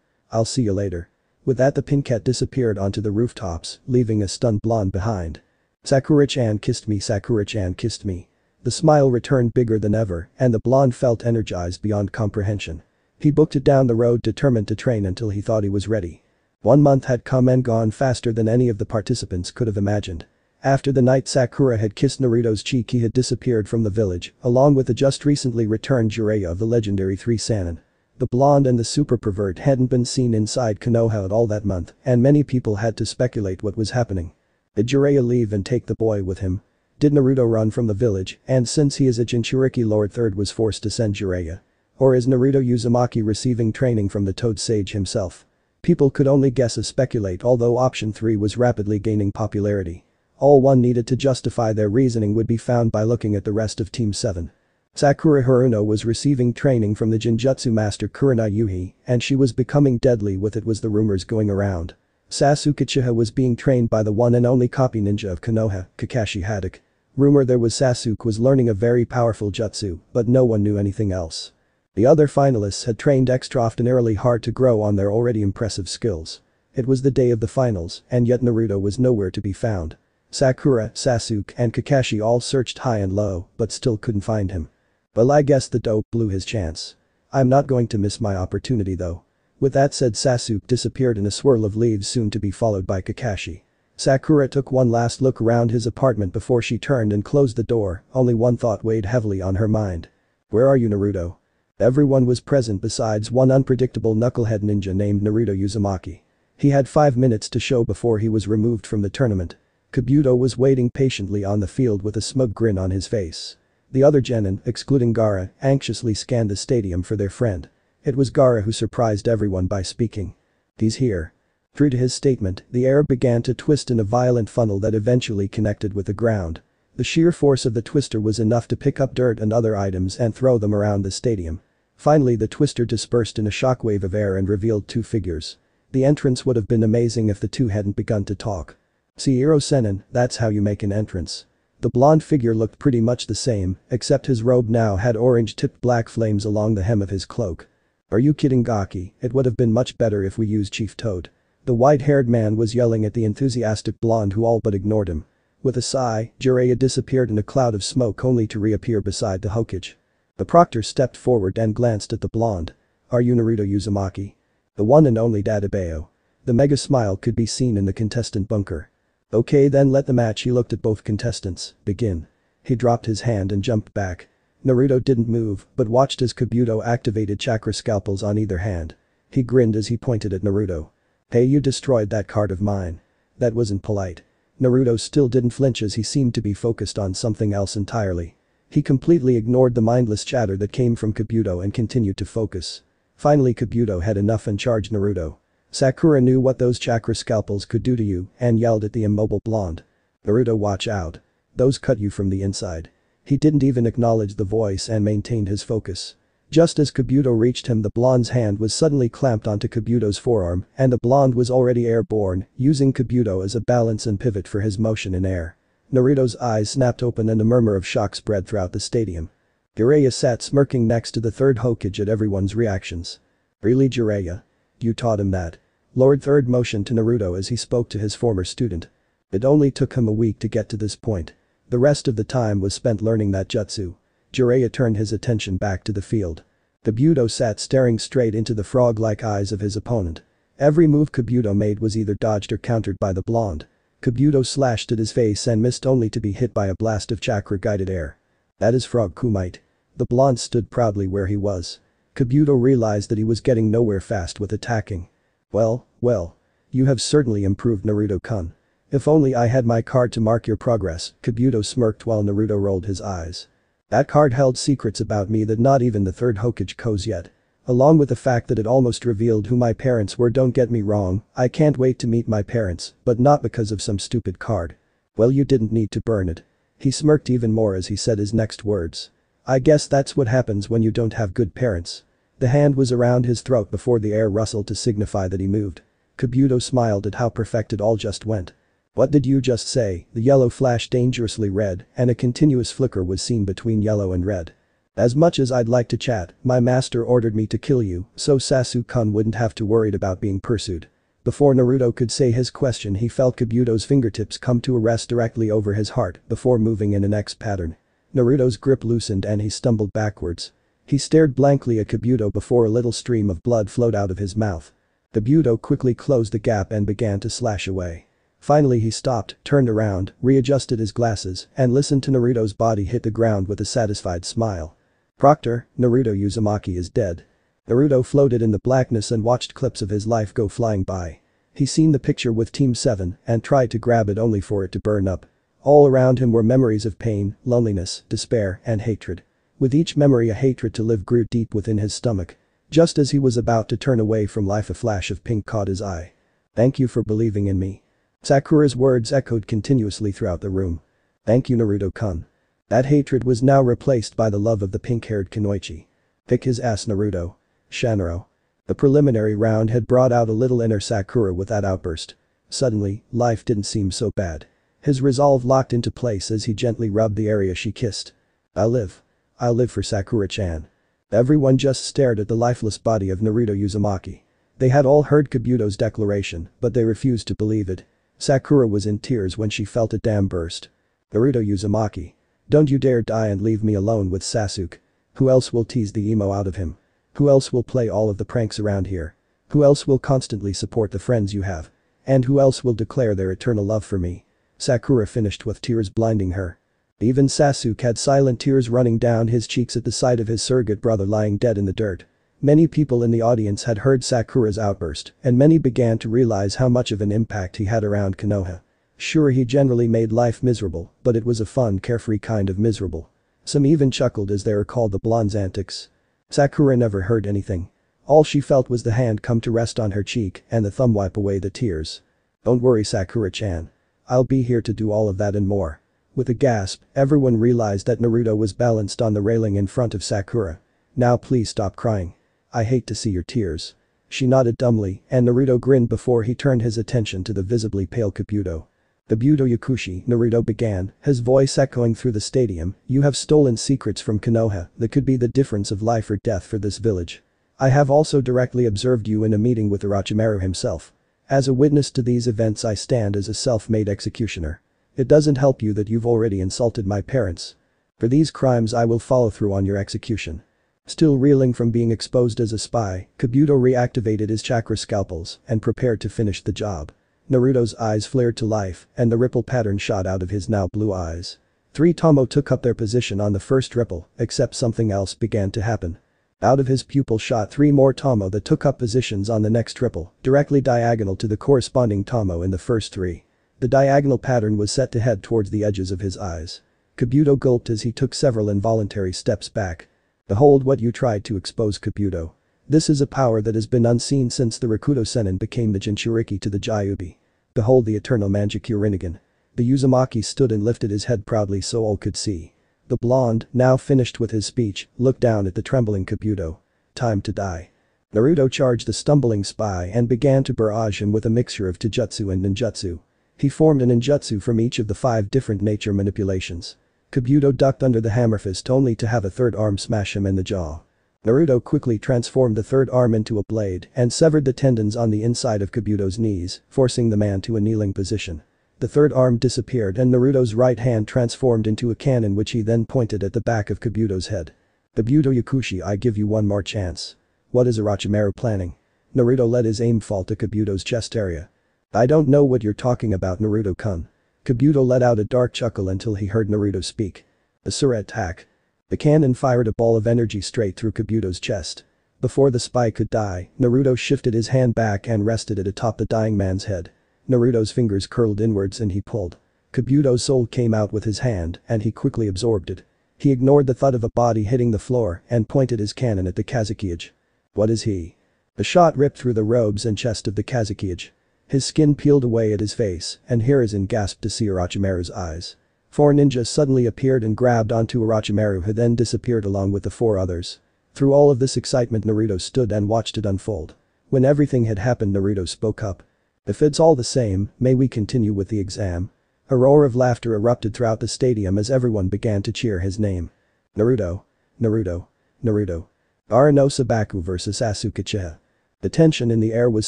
I'll see you later. With that the Pinket disappeared onto the rooftops, leaving a stunned blonde behind. Sakura-chan kissed me Sakura-chan kissed me. The smile returned bigger than ever, and the blonde felt energized beyond comprehension. He booked it down the road determined to train until he thought he was ready. One month had come and gone faster than any of the participants could have imagined. After the night Sakura had kissed Naruto's cheek he had disappeared from the village, along with the just recently returned Jiraiya of the legendary Three Sannin. The blonde and the super pervert hadn't been seen inside Konoha at all that month, and many people had to speculate what was happening. Did Jiraiya leave and take the boy with him? Did Naruto run from the village, and since he is a Jinchuriki Lord Third was forced to send Jiraiya? Or is Naruto Uzumaki receiving training from the Toad Sage himself? People could only guess and speculate although option 3 was rapidly gaining popularity. All one needed to justify their reasoning would be found by looking at the rest of Team 7. Sakura Haruno was receiving training from the Genjutsu master Kurenai Yuhi, and she was becoming deadly with it was the rumors going around. Sasuke Uchiha was being trained by the one and only copy ninja of Konoha, Kakashi Hatake. Rumor there was Sasuke was learning a very powerful jutsu, but no one knew anything else. The other finalists had trained extraordinarily hard to grow on their already impressive skills. It was the day of the finals, and yet Naruto was nowhere to be found. Sakura, Sasuke, and Kakashi all searched high and low, but still couldn't find him. Well I guess the dope blew his chance. I'm not going to miss my opportunity though. With that said Sasuke disappeared in a swirl of leaves soon to be followed by Kakashi. Sakura took one last look around his apartment before she turned and closed the door, only one thought weighed heavily on her mind. Where are you Naruto? Everyone was present besides one unpredictable knucklehead ninja named Naruto Uzumaki. He had five minutes to show before he was removed from the tournament. Kabuto was waiting patiently on the field with a smug grin on his face. The other genin, excluding Gaara, anxiously scanned the stadium for their friend. It was Gaara who surprised everyone by speaking. He's here. True to his statement, the air began to twist in a violent funnel that eventually connected with the ground. The sheer force of the twister was enough to pick up dirt and other items and throw them around the stadium. Finally the twister dispersed in a shockwave of air and revealed two figures. The entrance would have been amazing if the two hadn't begun to talk. Seiro Sennin, that's how you make an entrance. The blonde figure looked pretty much the same, except his robe now had orange-tipped black flames along the hem of his cloak. Are you kidding Gaki, it would have been much better if we used Chief Toad. The white-haired man was yelling at the enthusiastic blonde who all but ignored him. With a sigh, Jiraiya disappeared in a cloud of smoke only to reappear beside the Hokage. The proctor stepped forward and glanced at the blonde. Are you Naruto Uzumaki? The one and only Dattebayo. The mega smile could be seen in the contestant bunker. Okay then let the match he looked at both contestants, begin. He dropped his hand and jumped back. Naruto didn't move, but watched as Kabuto activated chakra scalpels on either hand. He grinned as he pointed at Naruto. Hey you destroyed that card of mine. That wasn't polite. Naruto still didn't flinch as he seemed to be focused on something else entirely. He completely ignored the mindless chatter that came from Kabuto and continued to focus. Finally Kabuto had enough and charged Naruto. Sakura knew what those chakra scalpels could do to you and yelled at the immobile blonde. Naruto watch out. Those cut you from the inside. He didn't even acknowledge the voice and maintained his focus. Just as Kabuto reached him the blonde's hand was suddenly clamped onto Kabuto's forearm and the blonde was already airborne, using Kabuto as a balance and pivot for his motion in air. Naruto's eyes snapped open and a murmur of shock spread throughout the stadium. Jiraiya sat smirking next to the third Hokage at everyone's reactions. Really Jiraiya? You taught him that. Lord Third motioned to Naruto as he spoke to his former student. It only took him a week to get to this point. The rest of the time was spent learning that jutsu. Jiraiya turned his attention back to the field. Kabuto sat staring straight into the frog-like eyes of his opponent. Every move Kabuto made was either dodged or countered by the blonde. Kabuto slashed at his face and missed only to be hit by a blast of chakra-guided air. That is Frog Kumite. The blonde stood proudly where he was. Kabuto realized that he was getting nowhere fast with attacking. Well, well. You have certainly improved Naruto-kun. If only I had my card to mark your progress, Kabuto smirked while Naruto rolled his eyes. That card held secrets about me that not even the third Hokage knows yet. Along with the fact that it almost revealed who my parents were don't get me wrong, I can't wait to meet my parents, but not because of some stupid card. Well you didn't need to burn it. He smirked even more as he said his next words. I guess that's what happens when you don't have good parents. The hand was around his throat before the air rustled to signify that he moved. Kabuto smiled at how perfect it all just went. What did you just say? The yellow flashed dangerously red and a continuous flicker was seen between yellow and red. As much as I'd like to chat, my master ordered me to kill you so Sasuke-kun wouldn't have to worry about being pursued. Before Naruto could say his question he felt Kabuto's fingertips come to a rest directly over his heart before moving in an X pattern. Naruto's grip loosened and he stumbled backwards. He stared blankly at Kabuto before a little stream of blood flowed out of his mouth. Kabuto quickly closed the gap and began to slash away. Finally he stopped, turned around, readjusted his glasses, and listened to Naruto's body hit the ground with a satisfied smile. Proctor, Naruto Uzumaki is dead. Naruto floated in the blackness and watched clips of his life go flying by. He seen the picture with Team 7 and tried to grab it only for it to burn up. All around him were memories of pain, loneliness, despair, and hatred. With each memory a hatred to live grew deep within his stomach. Just as he was about to turn away from life a flash of pink caught his eye. Thank you for believing in me. Sakura's words echoed continuously throughout the room. Thank you Naruto-kun. That hatred was now replaced by the love of the pink-haired Kunoichi. Pick his ass Naruto. Shannaro. The preliminary round had brought out a little inner Sakura with that outburst. Suddenly, life didn't seem so bad. His resolve locked into place as he gently rubbed the area she kissed. I'll live. I'll live for Sakura-chan. Everyone just stared at the lifeless body of Naruto Uzumaki. They had all heard Kabuto's declaration, but they refused to believe it. Sakura was in tears when she felt a dam burst. Naruto Uzumaki. Don't you dare die and leave me alone with Sasuke. Who else will tease the emo out of him? Who else will play all of the pranks around here? Who else will constantly support the friends you have? And who else will declare their eternal love for me? Sakura finished with tears blinding her. Even Sasuke had silent tears running down his cheeks at the sight of his surrogate brother lying dead in the dirt. Many people in the audience had heard Sakura's outburst, and many began to realize how much of an impact he had around Konoha. Sure he generally made life miserable, but it was a fun carefree kind of miserable. Some even chuckled as they recalled the blonde's antics. Sakura never heard anything. All she felt was the hand come to rest on her cheek and the thumb wipe away the tears. Don't worry Sakura-chan. I'll be here to do all of that and more. With a gasp, everyone realized that Naruto was balanced on the railing in front of Sakura. Now please stop crying. I hate to see your tears. She nodded dumbly and Naruto grinned before he turned his attention to the visibly pale Kabuto. Kabuto Yakushi, Naruto began, his voice echoing through the stadium, you have stolen secrets from Konoha that could be the difference of life or death for this village. I have also directly observed you in a meeting with Orochimaru himself. As a witness to these events I stand as a self-made executioner. It doesn't help you that you've already insulted my parents. For these crimes I will follow through on your execution. Still reeling from being exposed as a spy, Kabuto reactivated his chakra scalpels and prepared to finish the job. Naruto's eyes flared to life, and the ripple pattern shot out of his now blue eyes. Three Tomoe took up their position on the first ripple, except something else began to happen. Out of his pupil shot three more Tomoe that took up positions on the next ripple, directly diagonal to the corresponding Tomoe in the first three. The diagonal pattern was set to head towards the edges of his eyes. Kabuto gulped as he took several involuntary steps back. Behold what you tried to expose Kabuto. This is a power that has been unseen since the Rikudou Sennin became the Jinchuriki to the Juubi. Behold the eternal Mangekyo Rinnegan. The Uzumaki stood and lifted his head proudly so all could see. The blonde, now finished with his speech, looked down at the trembling Kabuto. Time to die. Naruto charged the stumbling spy and began to barrage him with a mixture of taijutsu and ninjutsu. He formed a ninjutsu from each of the five different nature manipulations. Kabuto ducked under the hammer fist only to have a third arm smash him in the jaw. Naruto quickly transformed the third arm into a blade and severed the tendons on the inside of Kabuto's knees, forcing the man to a kneeling position. The third arm disappeared and Naruto's right hand transformed into a cannon which he then pointed at the back of Kabuto's head. Kabuto Yakushi I give you one more chance. What is Orochimaru planning? Naruto let his aim fall to Kabuto's chest area. I don't know what you're talking about Naruto-kun. Kabuto let out a dark chuckle until he heard Naruto speak. Asura attack. The cannon fired a ball of energy straight through Kabuto's chest. Before the spy could die, Naruto shifted his hand back and rested it atop the dying man's head. Naruto's fingers curled inwards and he pulled. Kabuto's soul came out with his hand and he quickly absorbed it. He ignored the thud of a body hitting the floor and pointed his cannon at the Kazekage. What is he? The shot ripped through the robes and chest of the Kazekage. His skin peeled away at his face and Hiruzen gasped to see Orochimaru's eyes. Four ninjas suddenly appeared and grabbed onto Orochimaru who then disappeared along with the four others. Through all of this excitement Naruto stood and watched it unfold. When everything had happened Naruto spoke up. If it's all the same, may we continue with the exam? A roar of laughter erupted throughout the stadium as everyone began to cheer his name. Naruto. Naruto. Naruto. Arano Sabaku vs Sasuke Uchiha. The tension in the air was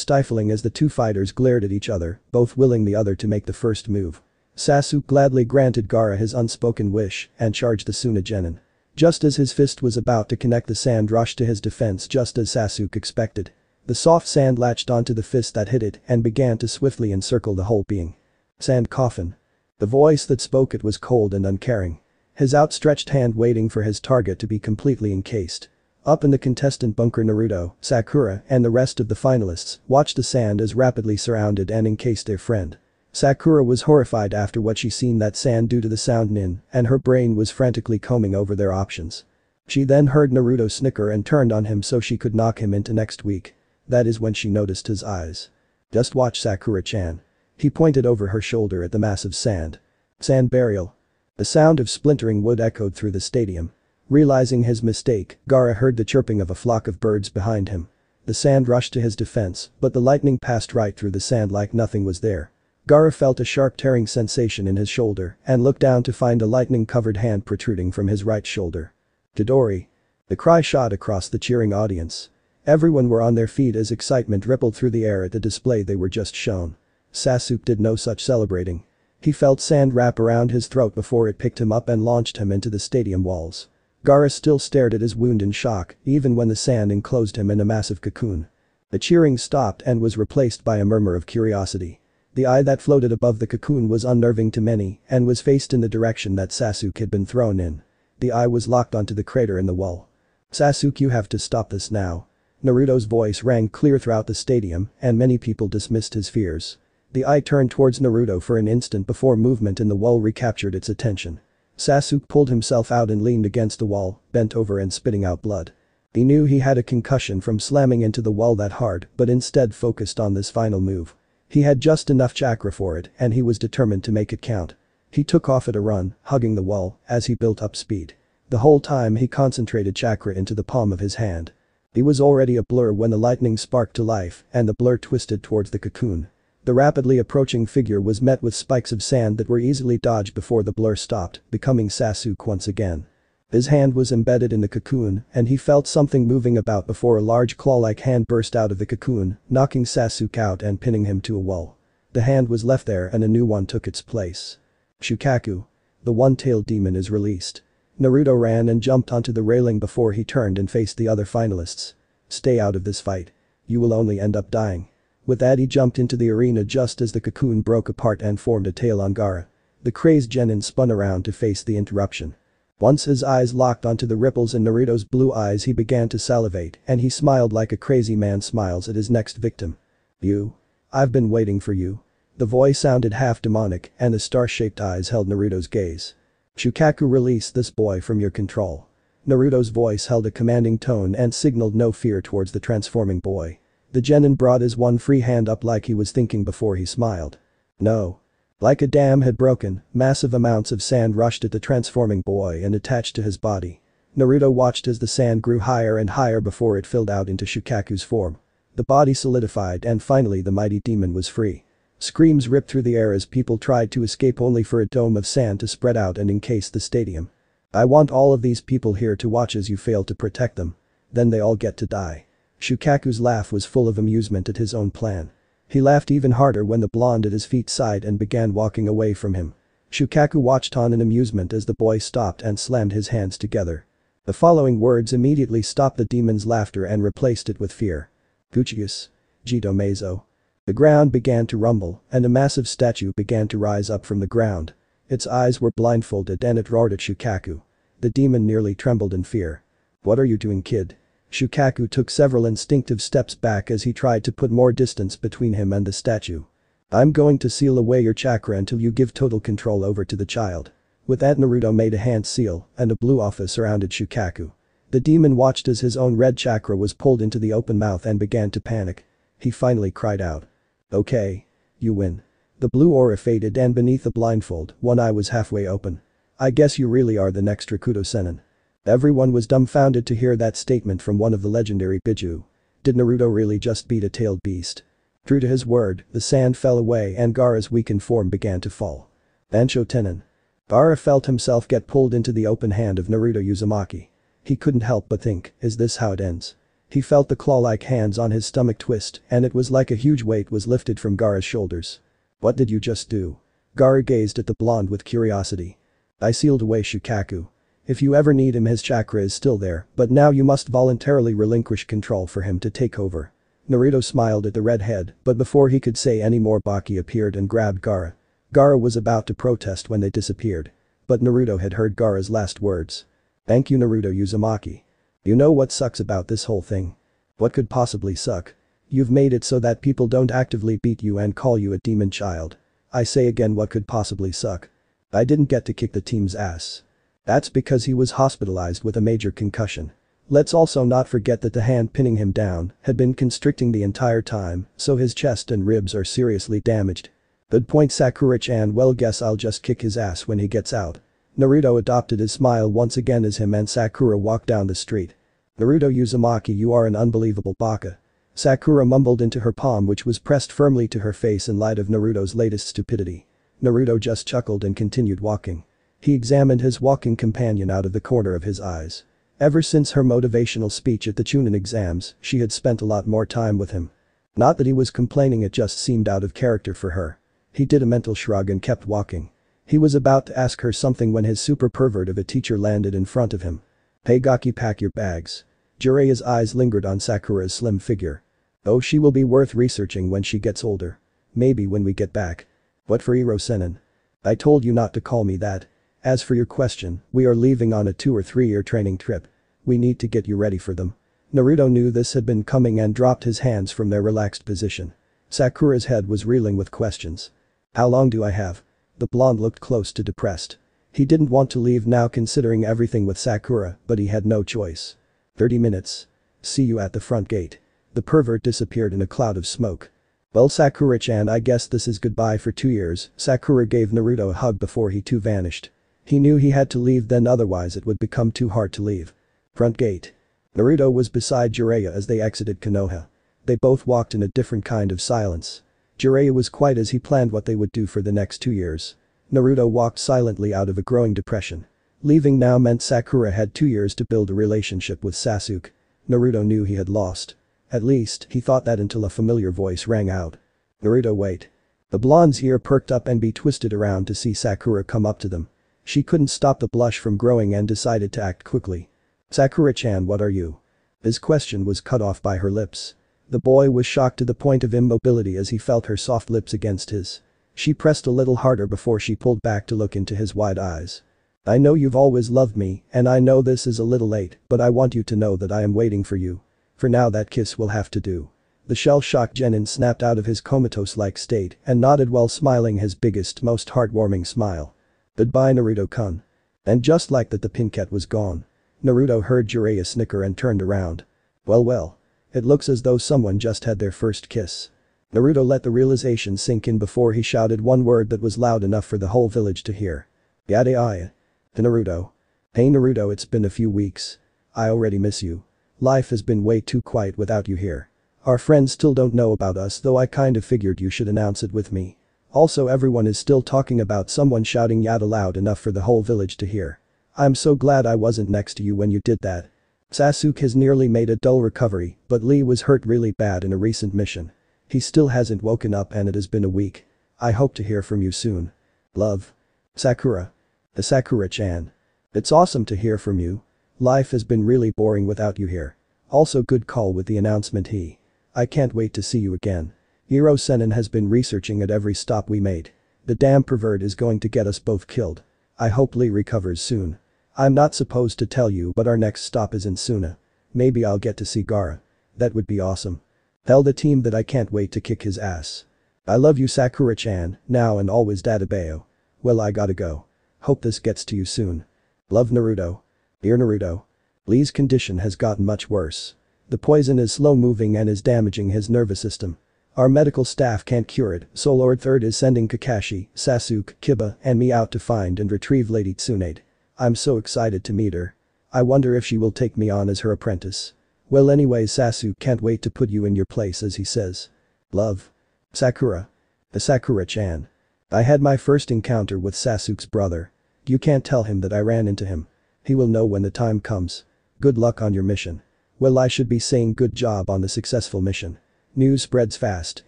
stifling as the two fighters glared at each other, both willing the other to make the first move. Sasuke gladly granted Gaara his unspoken wish and charged the Sunagenin. Just as his fist was about to connect the sand rushed to his defense just as Sasuke expected. The soft sand latched onto the fist that hit it and began to swiftly encircle the whole being. Sand coffin. The voice that spoke it was cold and uncaring. His outstretched hand waiting for his target to be completely encased. Up in the contestant bunker Naruto, Sakura, and the rest of the finalists watched the sand as rapidly surrounded and encased their friend. Sakura was horrified after what she seen that sand due to the sound nin, and her brain was frantically combing over their options. She then heard Naruto snicker and turned on him so she could knock him into next week. That is when she noticed his eyes. Just watch Sakura-chan. He pointed over her shoulder at the massive sand. Sand burial. The sound of splintering wood echoed through the stadium. Realizing his mistake, Gaara heard the chirping of a flock of birds behind him. The sand rushed to his defense, but the lightning passed right through the sand like nothing was there. Gaara felt a sharp tearing sensation in his shoulder and looked down to find a lightning-covered hand protruding from his right shoulder. Chidori. The cry shot across the cheering audience. Everyone were on their feet as excitement rippled through the air at the display they were just shown. Sasuke did no such celebrating. He felt sand wrap around his throat before it picked him up and launched him into the stadium walls. Gaara still stared at his wound in shock, even when the sand enclosed him in a massive cocoon. The cheering stopped and was replaced by a murmur of curiosity. The eye that floated above the cocoon was unnerving to many and was faced in the direction that Sasuke had been thrown in. The eye was locked onto the crater in the wall. Sasuke you have to stop this now. Naruto's voice rang clear throughout the stadium and many people dismissed his fears. The eye turned towards Naruto for an instant before movement in the wall recaptured its attention. Sasuke pulled himself out and leaned against the wall, bent over and spitting out blood. He knew he had a concussion from slamming into the wall that hard but instead focused on this final move. He had just enough chakra for it and he was determined to make it count. He took off at a run, hugging the wall, as he built up speed. The whole time he concentrated chakra into the palm of his hand. He was already a blur when the lightning sparked to life and the blur twisted towards the cocoon. The rapidly approaching figure was met with spikes of sand that were easily dodged before the blur stopped, becoming Sasuke once again. His hand was embedded in the cocoon, and he felt something moving about before a large claw-like hand burst out of the cocoon, knocking Sasuke out and pinning him to a wall. The hand was left there and a new one took its place. Shukaku. The one-tailed demon is released. Naruto ran and jumped onto the railing before he turned and faced the other finalists. Stay out of this fight. You will only end up dying. With that he jumped into the arena just as the cocoon broke apart and formed a tail on Gaara. The crazed genin spun around to face the interruption. Once his eyes locked onto the ripples in Naruto's blue eyes he began to salivate and he smiled like a crazy man smiles at his next victim. You? I've been waiting for you. The voice sounded half demonic and the star-shaped eyes held Naruto's gaze. Shukaku release this boy from your control. Naruto's voice held a commanding tone and signaled no fear towards the transforming boy. The genin brought his one free hand up like he was thinking before he smiled. No. Like a dam had broken, massive amounts of sand rushed at the transforming boy and attached to his body. Naruto watched as the sand grew higher and higher before it filled out into Shukaku's form. The body solidified and finally the mighty demon was free. Screams ripped through the air as people tried to escape only for a dome of sand to spread out and encase the stadium. I want all of these people here to watch as you fail to protect them. Then they all get to die. Shukaku's laugh was full of amusement at his own plan. He laughed even harder when the blonde at his feet sighed and began walking away from him. Shukaku watched on in amusement as the boy stopped and slammed his hands together. The following words immediately stopped the demon's laughter and replaced it with fear. Guchius. Gedo Mazo. The ground began to rumble and a massive statue began to rise up from the ground. Its eyes were blindfolded and it roared at Shukaku. The demon nearly trembled in fear. What are you doing kid? Shukaku took several instinctive steps back as he tried to put more distance between him and the statue. I'm going to seal away your chakra until you give total control over to the child. With that Naruto made a hand seal and a blue office surrounded Shukaku. The demon watched as his own red chakra was pulled into the open mouth and began to panic. He finally cried out. Okay. You win. The blue aura faded and beneath the blindfold, one eye was halfway open. I guess you really are the next Rikudou Sennin. Everyone was dumbfounded to hear that statement from one of the legendary Biju. Did Naruto really just beat a tailed beast? True to his word, the sand fell away and Gaara's weakened form began to fall. Bansho Ten'in. Gaara felt himself get pulled into the open hand of Naruto Uzumaki. He couldn't help but think, is this how it ends? He felt the claw-like hands on his stomach twist and it was like a huge weight was lifted from Gaara's shoulders. What did you just do? Gaara gazed at the blonde with curiosity. I sealed away Shukaku. If you ever need him his chakra is still there, but now you must voluntarily relinquish control for him to take over. Naruto smiled at the redhead, but before he could say any more Baki appeared and grabbed Gaara. Gaara was about to protest when they disappeared. But Naruto had heard Gaara's last words. Thank you Naruto Uzumaki. You know what sucks about this whole thing? What could possibly suck? You've made it so that people don't actively beat you and call you a demon child. I say again what could possibly suck? I didn't get to kick the team's ass. That's because he was hospitalized with a major concussion. Let's also not forget that the hand pinning him down had been constricting the entire time, so his chest and ribs are seriously damaged. Good point Sakura-chan well guess I'll just kick his ass when he gets out. Naruto adopted his smile once again as him and Sakura walked down the street. Naruto Uzumaki you are an unbelievable baka. Sakura mumbled into her palm which was pressed firmly to her face in light of Naruto's latest stupidity. Naruto just chuckled and continued walking. He examined his walking companion out of the corner of his eyes. Ever since her motivational speech at the Chunin exams, she had spent a lot more time with him. Not that he was complaining it just seemed out of character for her. He did a mental shrug and kept walking. He was about to ask her something when his super pervert of a teacher landed in front of him. Hey Gaki pack your bags. Jiraiya's eyes lingered on Sakura's slim figure. Oh she will be worth researching when she gets older. Maybe when we get back. What for Ero Sennin? I told you not to call me that. As for your question, we are leaving on a two or three year training trip. We need to get you ready for them. Naruto knew this had been coming and dropped his hands from their relaxed position. Sakura's head was reeling with questions. How long do I have? The blonde looked close to depressed. He didn't want to leave now considering everything with Sakura, but he had no choice. 30 minutes. See you at the front gate. The pervert disappeared in a cloud of smoke. Well Sakura-chan I guess this is goodbye for two years, Sakura gave Naruto a hug before he too vanished. He knew he had to leave then otherwise it would become too hard to leave. Front gate. Naruto was beside Jiraiya as they exited Konoha. They both walked in a different kind of silence. Jiraiya was quiet as he planned what they would do for the next two years. Naruto walked silently out of a growing depression. Leaving now meant Sakura had two years to build a relationship with Sasuke. Naruto knew he had lost. At least, he thought that until a familiar voice rang out. Naruto wait. The blonde's ear perked up and be twisted around to see Sakura come up to them. She couldn't stop the blush from growing and decided to act quickly. Sakura-chan what are you? His question was cut off by her lips. The boy was shocked to the point of immobility as he felt her soft lips against his. She pressed a little harder before she pulled back to look into his wide eyes. I know you've always loved me, and I know this is a little late, but I want you to know that I am waiting for you. For now that kiss will have to do. The shell-shocked Genin snapped out of his comatose-like state and nodded while smiling his biggest most heartwarming smile. Goodbye Naruto-kun. And just like that the Pinket was gone. Naruto heard Jiraiya snicker and turned around. Well well. It looks as though someone just had their first kiss. Naruto let the realization sink in before he shouted one word that was loud enough for the whole village to hear. Yadeaya. To Naruto. Hey Naruto it's been a few weeks. I already miss you. Life has been way too quiet without you here. Our friends still don't know about us though I kind of figured you should announce it with me. Also everyone is still talking about someone shouting Yada loud enough for the whole village to hear. I'm so glad I wasn't next to you when you did that. Sasuke has nearly made a dull recovery, but Lee was hurt really bad in a recent mission. He still hasn't woken up and it has been a week. I hope to hear from you soon. Love. Sakura. The Sakura-chan. It's awesome to hear from you. Life has been really boring without you here. Also good call with the announcement he. I can't wait to see you again. Ero Sennin has been researching at every stop we made. The damn pervert is going to get us both killed. I hope Lee recovers soon. I'm not supposed to tell you but our next stop is in Suna. Maybe I'll get to see Gaara. That would be awesome. Tell the team that I can't wait to kick his ass. I love you Sakura-chan, now and always Dattebayo. Well I gotta go. Hope this gets to you soon. Love Naruto. Dear Naruto. Lee's condition has gotten much worse. The poison is slow moving and is damaging his nervous system. Our medical staff can't cure it, so Lord Third is sending Kakashi, Sasuke, Kiba, and me out to find and retrieve Lady Tsunade. I'm so excited to meet her. I wonder if she will take me on as her apprentice. Well anyway Sasuke can't wait to put you in your place as he says. Love. Sakura. The Sakura-chan. I had my first encounter with Sasuke's brother. You can't tell him that I ran into him. He will know when the time comes. Good luck on your mission. Well I should be saying good job on the successful mission. News spreads fast,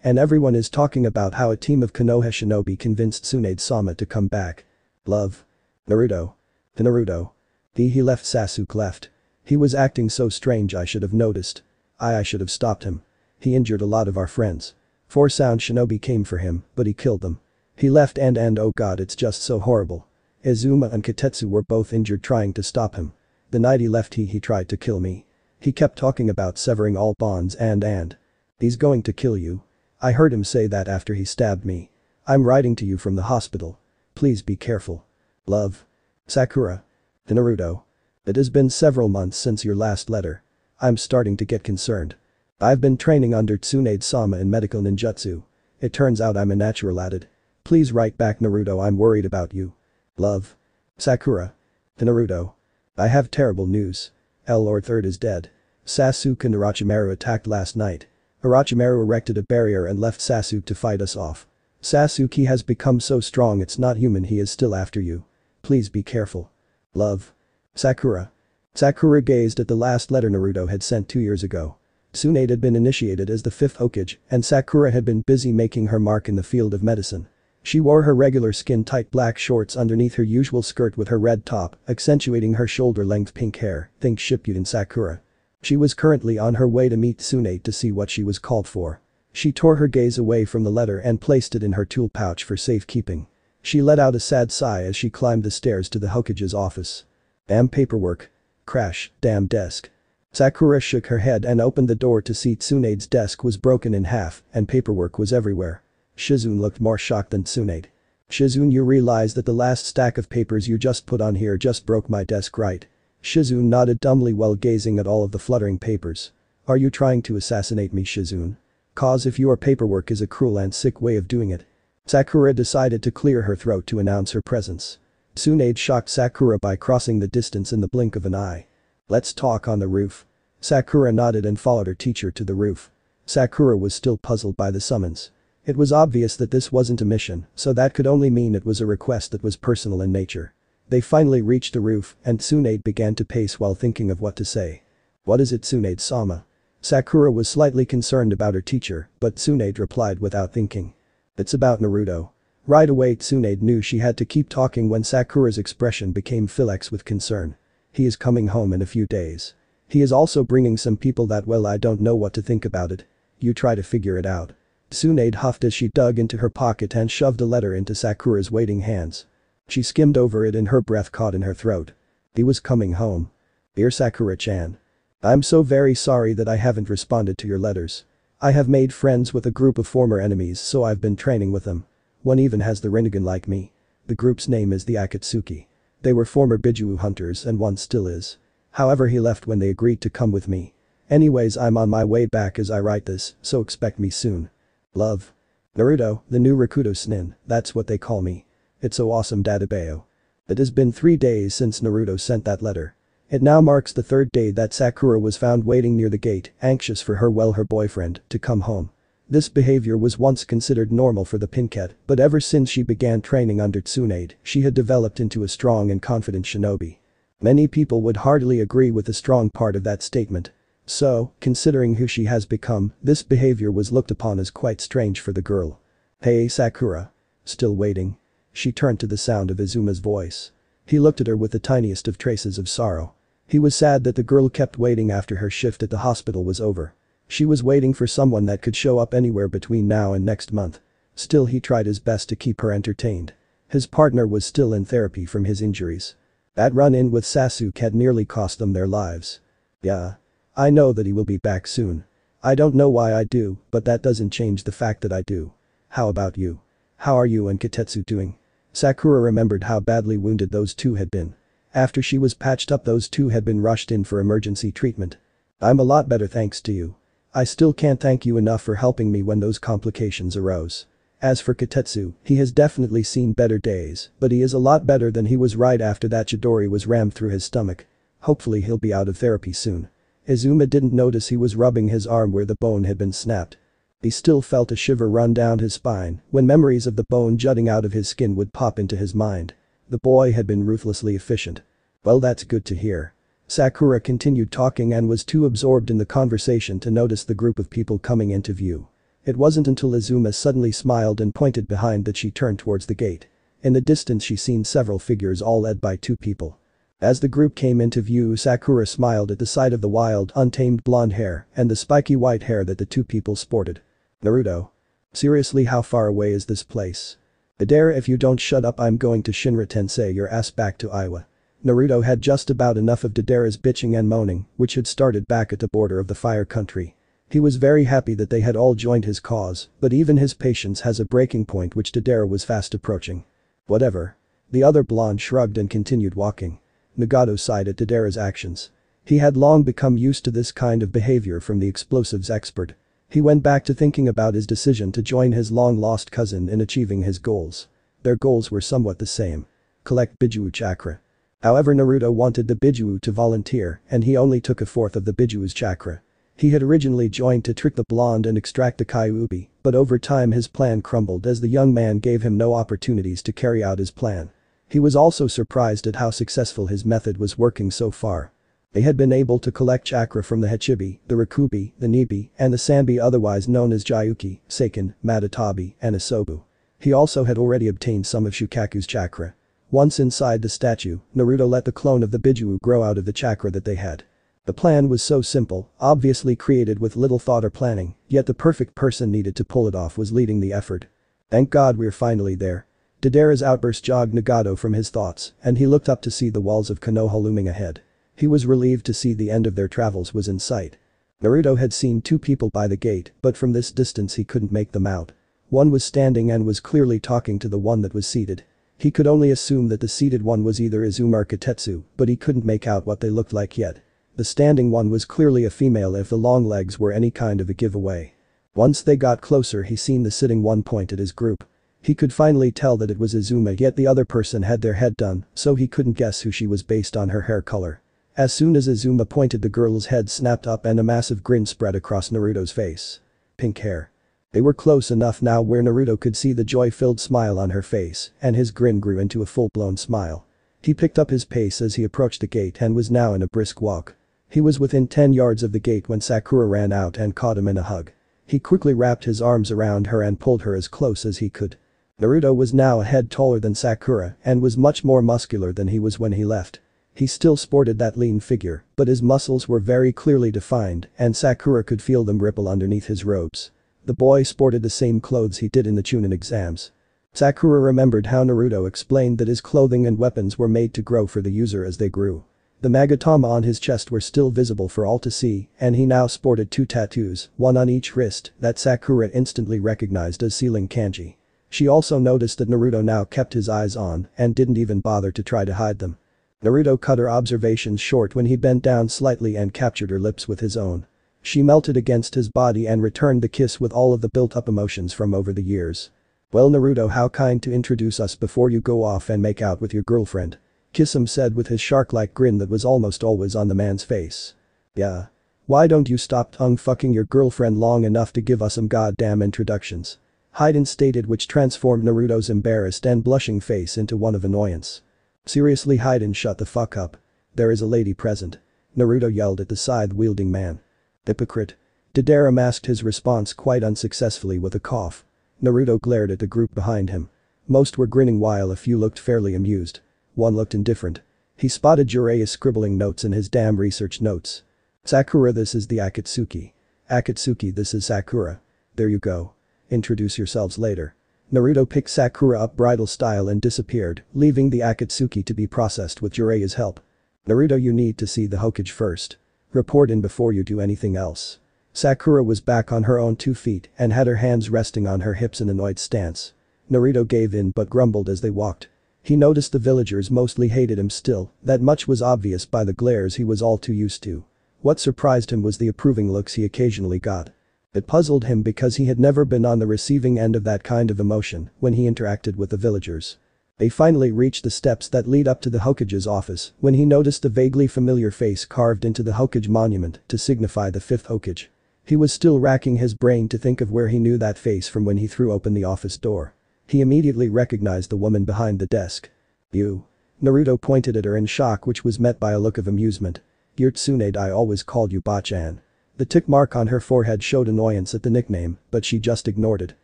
and everyone is talking about how a team of Konoha shinobi convinced Tsunade-sama to come back. Love. Naruto. The Naruto. The he left Sasuke left. He was acting so strange I should have noticed. I I should have stopped him. He injured a lot of our friends. Four sound shinobi came for him, but he killed them. He left and and oh god it's just so horrible. Izumo and Kotetsu were both injured trying to stop him. The night he left he he tried to kill me. He kept talking about severing all bonds and and. He's going to kill you. I heard him say that after he stabbed me. I'm writing to you from the hospital. Please be careful. Love. Sakura. The Naruto. It has been several months since your last letter. I'm starting to get concerned. I've been training under Tsunade-sama in medical ninjutsu. It turns out I'm a natural at it. Please write back Naruto I'm worried about you. Love. Sakura. The Naruto. I have terrible news. L Lord Third is dead. Sasuke and Orochimaru attacked last night. Orochimaru erected a barrier and left Sasuke to fight us off. Sasuke has become so strong it's not human he is still after you. Please be careful. Love. Sakura. Sakura gazed at the last letter Naruto had sent two years ago. Tsunade had been initiated as the fifth Hokage, and Sakura had been busy making her mark in the field of medicine. She wore her regular skin-tight black shorts underneath her usual skirt with her red top, accentuating her shoulder-length pink hair, think Shippuden Sakura. She was currently on her way to meet Tsunade to see what she was called for. She tore her gaze away from the letter and placed it in her tool pouch for safekeeping. She let out a sad sigh as she climbed the stairs to the Hokage's office. Damn paperwork. Crash, damn desk. Sakura shook her head and opened the door to see Tsunade's desk was broken in half and paperwork was everywhere. Shizune looked more shocked than Tsunade. Shizune you realize that the last stack of papers you just put on here just broke my desk right? Shizune nodded dumbly while gazing at all of the fluttering papers. Are you trying to assassinate me Shizune? Cause if your paperwork is a cruel and sick way of doing it. Sakura decided to clear her throat to announce her presence. Tsunade shocked Sakura by crossing the distance in the blink of an eye. Let's talk on the roof. Sakura nodded and followed her teacher to the roof. Sakura was still puzzled by the summons. It was obvious that this wasn't a mission, so that could only mean it was a request that was personal in nature. They finally reached the roof and Tsunade began to pace while thinking of what to say. What is it Tsunade-sama? Sakura was slightly concerned about her teacher, but Tsunade replied without thinking. It's about Naruto. Right away Tsunade knew she had to keep talking when Sakura's expression became Philex with concern. He is coming home in a few days. He is also bringing some people that well I don't know what to think about it. You try to figure it out. Tsunade huffed as she dug into her pocket and shoved a letter into Sakura's waiting hands. She skimmed over it and her breath caught in her throat. He was coming home. Dear Sakura-chan. I'm so very sorry that I haven't responded to your letters. I have made friends with a group of former enemies so I've been training with them. One even has the Rinnegan like me. The group's name is the Akatsuki. They were former Bijuu hunters and one still is. However he left when they agreed to come with me. Anyways I'm on my way back as I write this, so expect me soon. Love. Naruto, the new Rikudou Sennin, that's what they call me. It's so awesome Dattebayo. It has been three days since Naruto sent that letter. It now marks the third day that Sakura was found waiting near the gate, anxious for her well her boyfriend to come home. This behavior was once considered normal for the Pinket, but ever since she began training under Tsunade, she had developed into a strong and confident shinobi. Many people would hardly agree with the strong part of that statement. So, considering who she has become, this behavior was looked upon as quite strange for the girl. Hey Sakura. Still waiting. She turned to the sound of Izumo's voice. He looked at her with the tiniest of traces of sorrow. He was sad that the girl kept waiting after her shift at the hospital was over. She was waiting for someone that could show up anywhere between now and next month. Still he tried his best to keep her entertained. His partner was still in therapy from his injuries. That run-in with Sasuke had nearly cost them their lives. Yeah. I know that he will be back soon. I don't know why I do, but that doesn't change the fact that I do. How about you? How are you and Kotetsu doing? Sakura remembered how badly wounded those two had been. After she was patched up those two had been rushed in for emergency treatment. I'm a lot better thanks to you. I still can't thank you enough for helping me when those complications arose. As for Kotetsu, he has definitely seen better days, but he is a lot better than he was right after that Chidori was rammed through his stomach. Hopefully he'll be out of therapy soon. Izumo didn't notice he was rubbing his arm where the bone had been snapped. He still felt a shiver run down his spine when memories of the bone jutting out of his skin would pop into his mind. The boy had been ruthlessly efficient. Well that's good to hear. Sakura continued talking and was too absorbed in the conversation to notice the group of people coming into view. It wasn't until Izumo suddenly smiled and pointed behind that she turned towards the gate. In the distance she seen several figures all led by two people. As the group came into view Sakura smiled at the sight of the wild, untamed blonde hair and the spiky white hair that the two people sported. Naruto. Seriously how far away is this place? Deidara if you don't shut up I'm going to Shinra Tensei your ass back to Iowa. Naruto had just about enough of Deidara's bitching and moaning, which had started back at the border of the fire country. He was very happy that they had all joined his cause, but even his patience has a breaking point which Deidara was fast approaching. Whatever. The other blonde shrugged and continued walking. Nagato sighed at Deidara's actions. He had long become used to this kind of behavior from the explosives expert. He went back to thinking about his decision to join his long-lost cousin in achieving his goals. Their goals were somewhat the same. Collect Bijuu chakra. However Naruto wanted the Bijuu to volunteer and he only took a fourth of the Bijuu's chakra. He had originally joined to trick the blonde and extract the Kyuubi, but over time his plan crumbled as the young man gave him no opportunities to carry out his plan. He was also surprised at how successful his method was working so far. They had been able to collect chakra from the Hachibi, the Rokubi, the Nibi, and the Sanbi otherwise known as Gyuki, Saiken, Matatabi, and Isobu. He also had already obtained some of Shukaku's chakra. Once inside the statue, Naruto let the clone of the Bijuu grow out of the chakra that they had. The plan was so simple, obviously created with little thought or planning, yet the perfect person needed to pull it off was leading the effort. Thank god we're finally there. Deidara's outburst jogged Nagato from his thoughts, and he looked up to see the walls of Konoha looming ahead. He was relieved to see the end of their travels was in sight. Naruto had seen two people by the gate, but from this distance he couldn't make them out. One was standing and was clearly talking to the one that was seated. He could only assume that the seated one was either Izumo or Kotetsu, but he couldn't make out what they looked like yet. The standing one was clearly a female if the long legs were any kind of a giveaway. Once they got closer he seen the sitting one point at his group. He could finally tell that it was Izumo yet the other person had their head done, so he couldn't guess who she was based on her hair color. As soon as Izumo pointed the girl's head snapped up and a massive grin spread across Naruto's face. Pink hair. They were close enough now where Naruto could see the joy-filled smile on her face and his grin grew into a full-blown smile. He picked up his pace as he approached the gate and was now in a brisk walk. He was within 10 yards of the gate when Sakura ran out and caught him in a hug. He quickly wrapped his arms around her and pulled her as close as he could. Naruto was now a head taller than Sakura and was much more muscular than he was when he left. He still sported that lean figure, but his muscles were very clearly defined and Sakura could feel them ripple underneath his robes. The boy sported the same clothes he did in the Chunin exams. Sakura remembered how Naruto explained that his clothing and weapons were made to grow for the user as they grew. The magatama on his chest were still visible for all to see, and he now sported two tattoos, one on each wrist, that Sakura instantly recognized as sealing kanji. She also noticed that Naruto now kept his eyes on and didn't even bother to try to hide them. Naruto cut her observations short when he bent down slightly and captured her lips with his own. She melted against his body and returned the kiss with all of the built-up emotions from over the years. Well Naruto how kind to introduce us before you go off and make out with your girlfriend. Kisame said with his shark-like grin that was almost always on the man's face. Yeah. Why don't you stop tongue fucking your girlfriend long enough to give us some goddamn introductions? Hidan stated which transformed Naruto's embarrassed and blushing face into one of annoyance. Seriously Hidan shut the fuck up. There is a lady present. Naruto yelled at the scythe-wielding man. Hypocrite. Deidara masked his response quite unsuccessfully with a cough. Naruto glared at the group behind him. Most were grinning while a few looked fairly amused. One looked indifferent. He spotted Jiraiya scribbling notes in his damn research notes. Sakura this is the Akatsuki. Akatsuki this is Sakura. There you go. Introduce yourselves later. Naruto picked Sakura up bridal style and disappeared, leaving the Akatsuki to be processed with Jiraiya's help. Naruto you need to see the Hokage first. Report in before you do anything else. Sakura was back on her own two feet and had her hands resting on her hips in annoyed stance. Naruto gave in but grumbled as they walked. He noticed the villagers mostly hated him still, that much was obvious by the glares he was all too used to. What surprised him was the approving looks he occasionally got. It puzzled him because he had never been on the receiving end of that kind of emotion when he interacted with the villagers. They finally reached the steps that lead up to the Hokage's office when he noticed a vaguely familiar face carved into the Hokage monument to signify the fifth Hokage. He was still racking his brain to think of where he knew that face from when he threw open the office door. He immediately recognized the woman behind the desk. You. Naruto pointed at her in shock which was met by a look of amusement. You're Tsunade I always called you Bachan. The tick mark on her forehead showed annoyance at the nickname, but she just ignored it.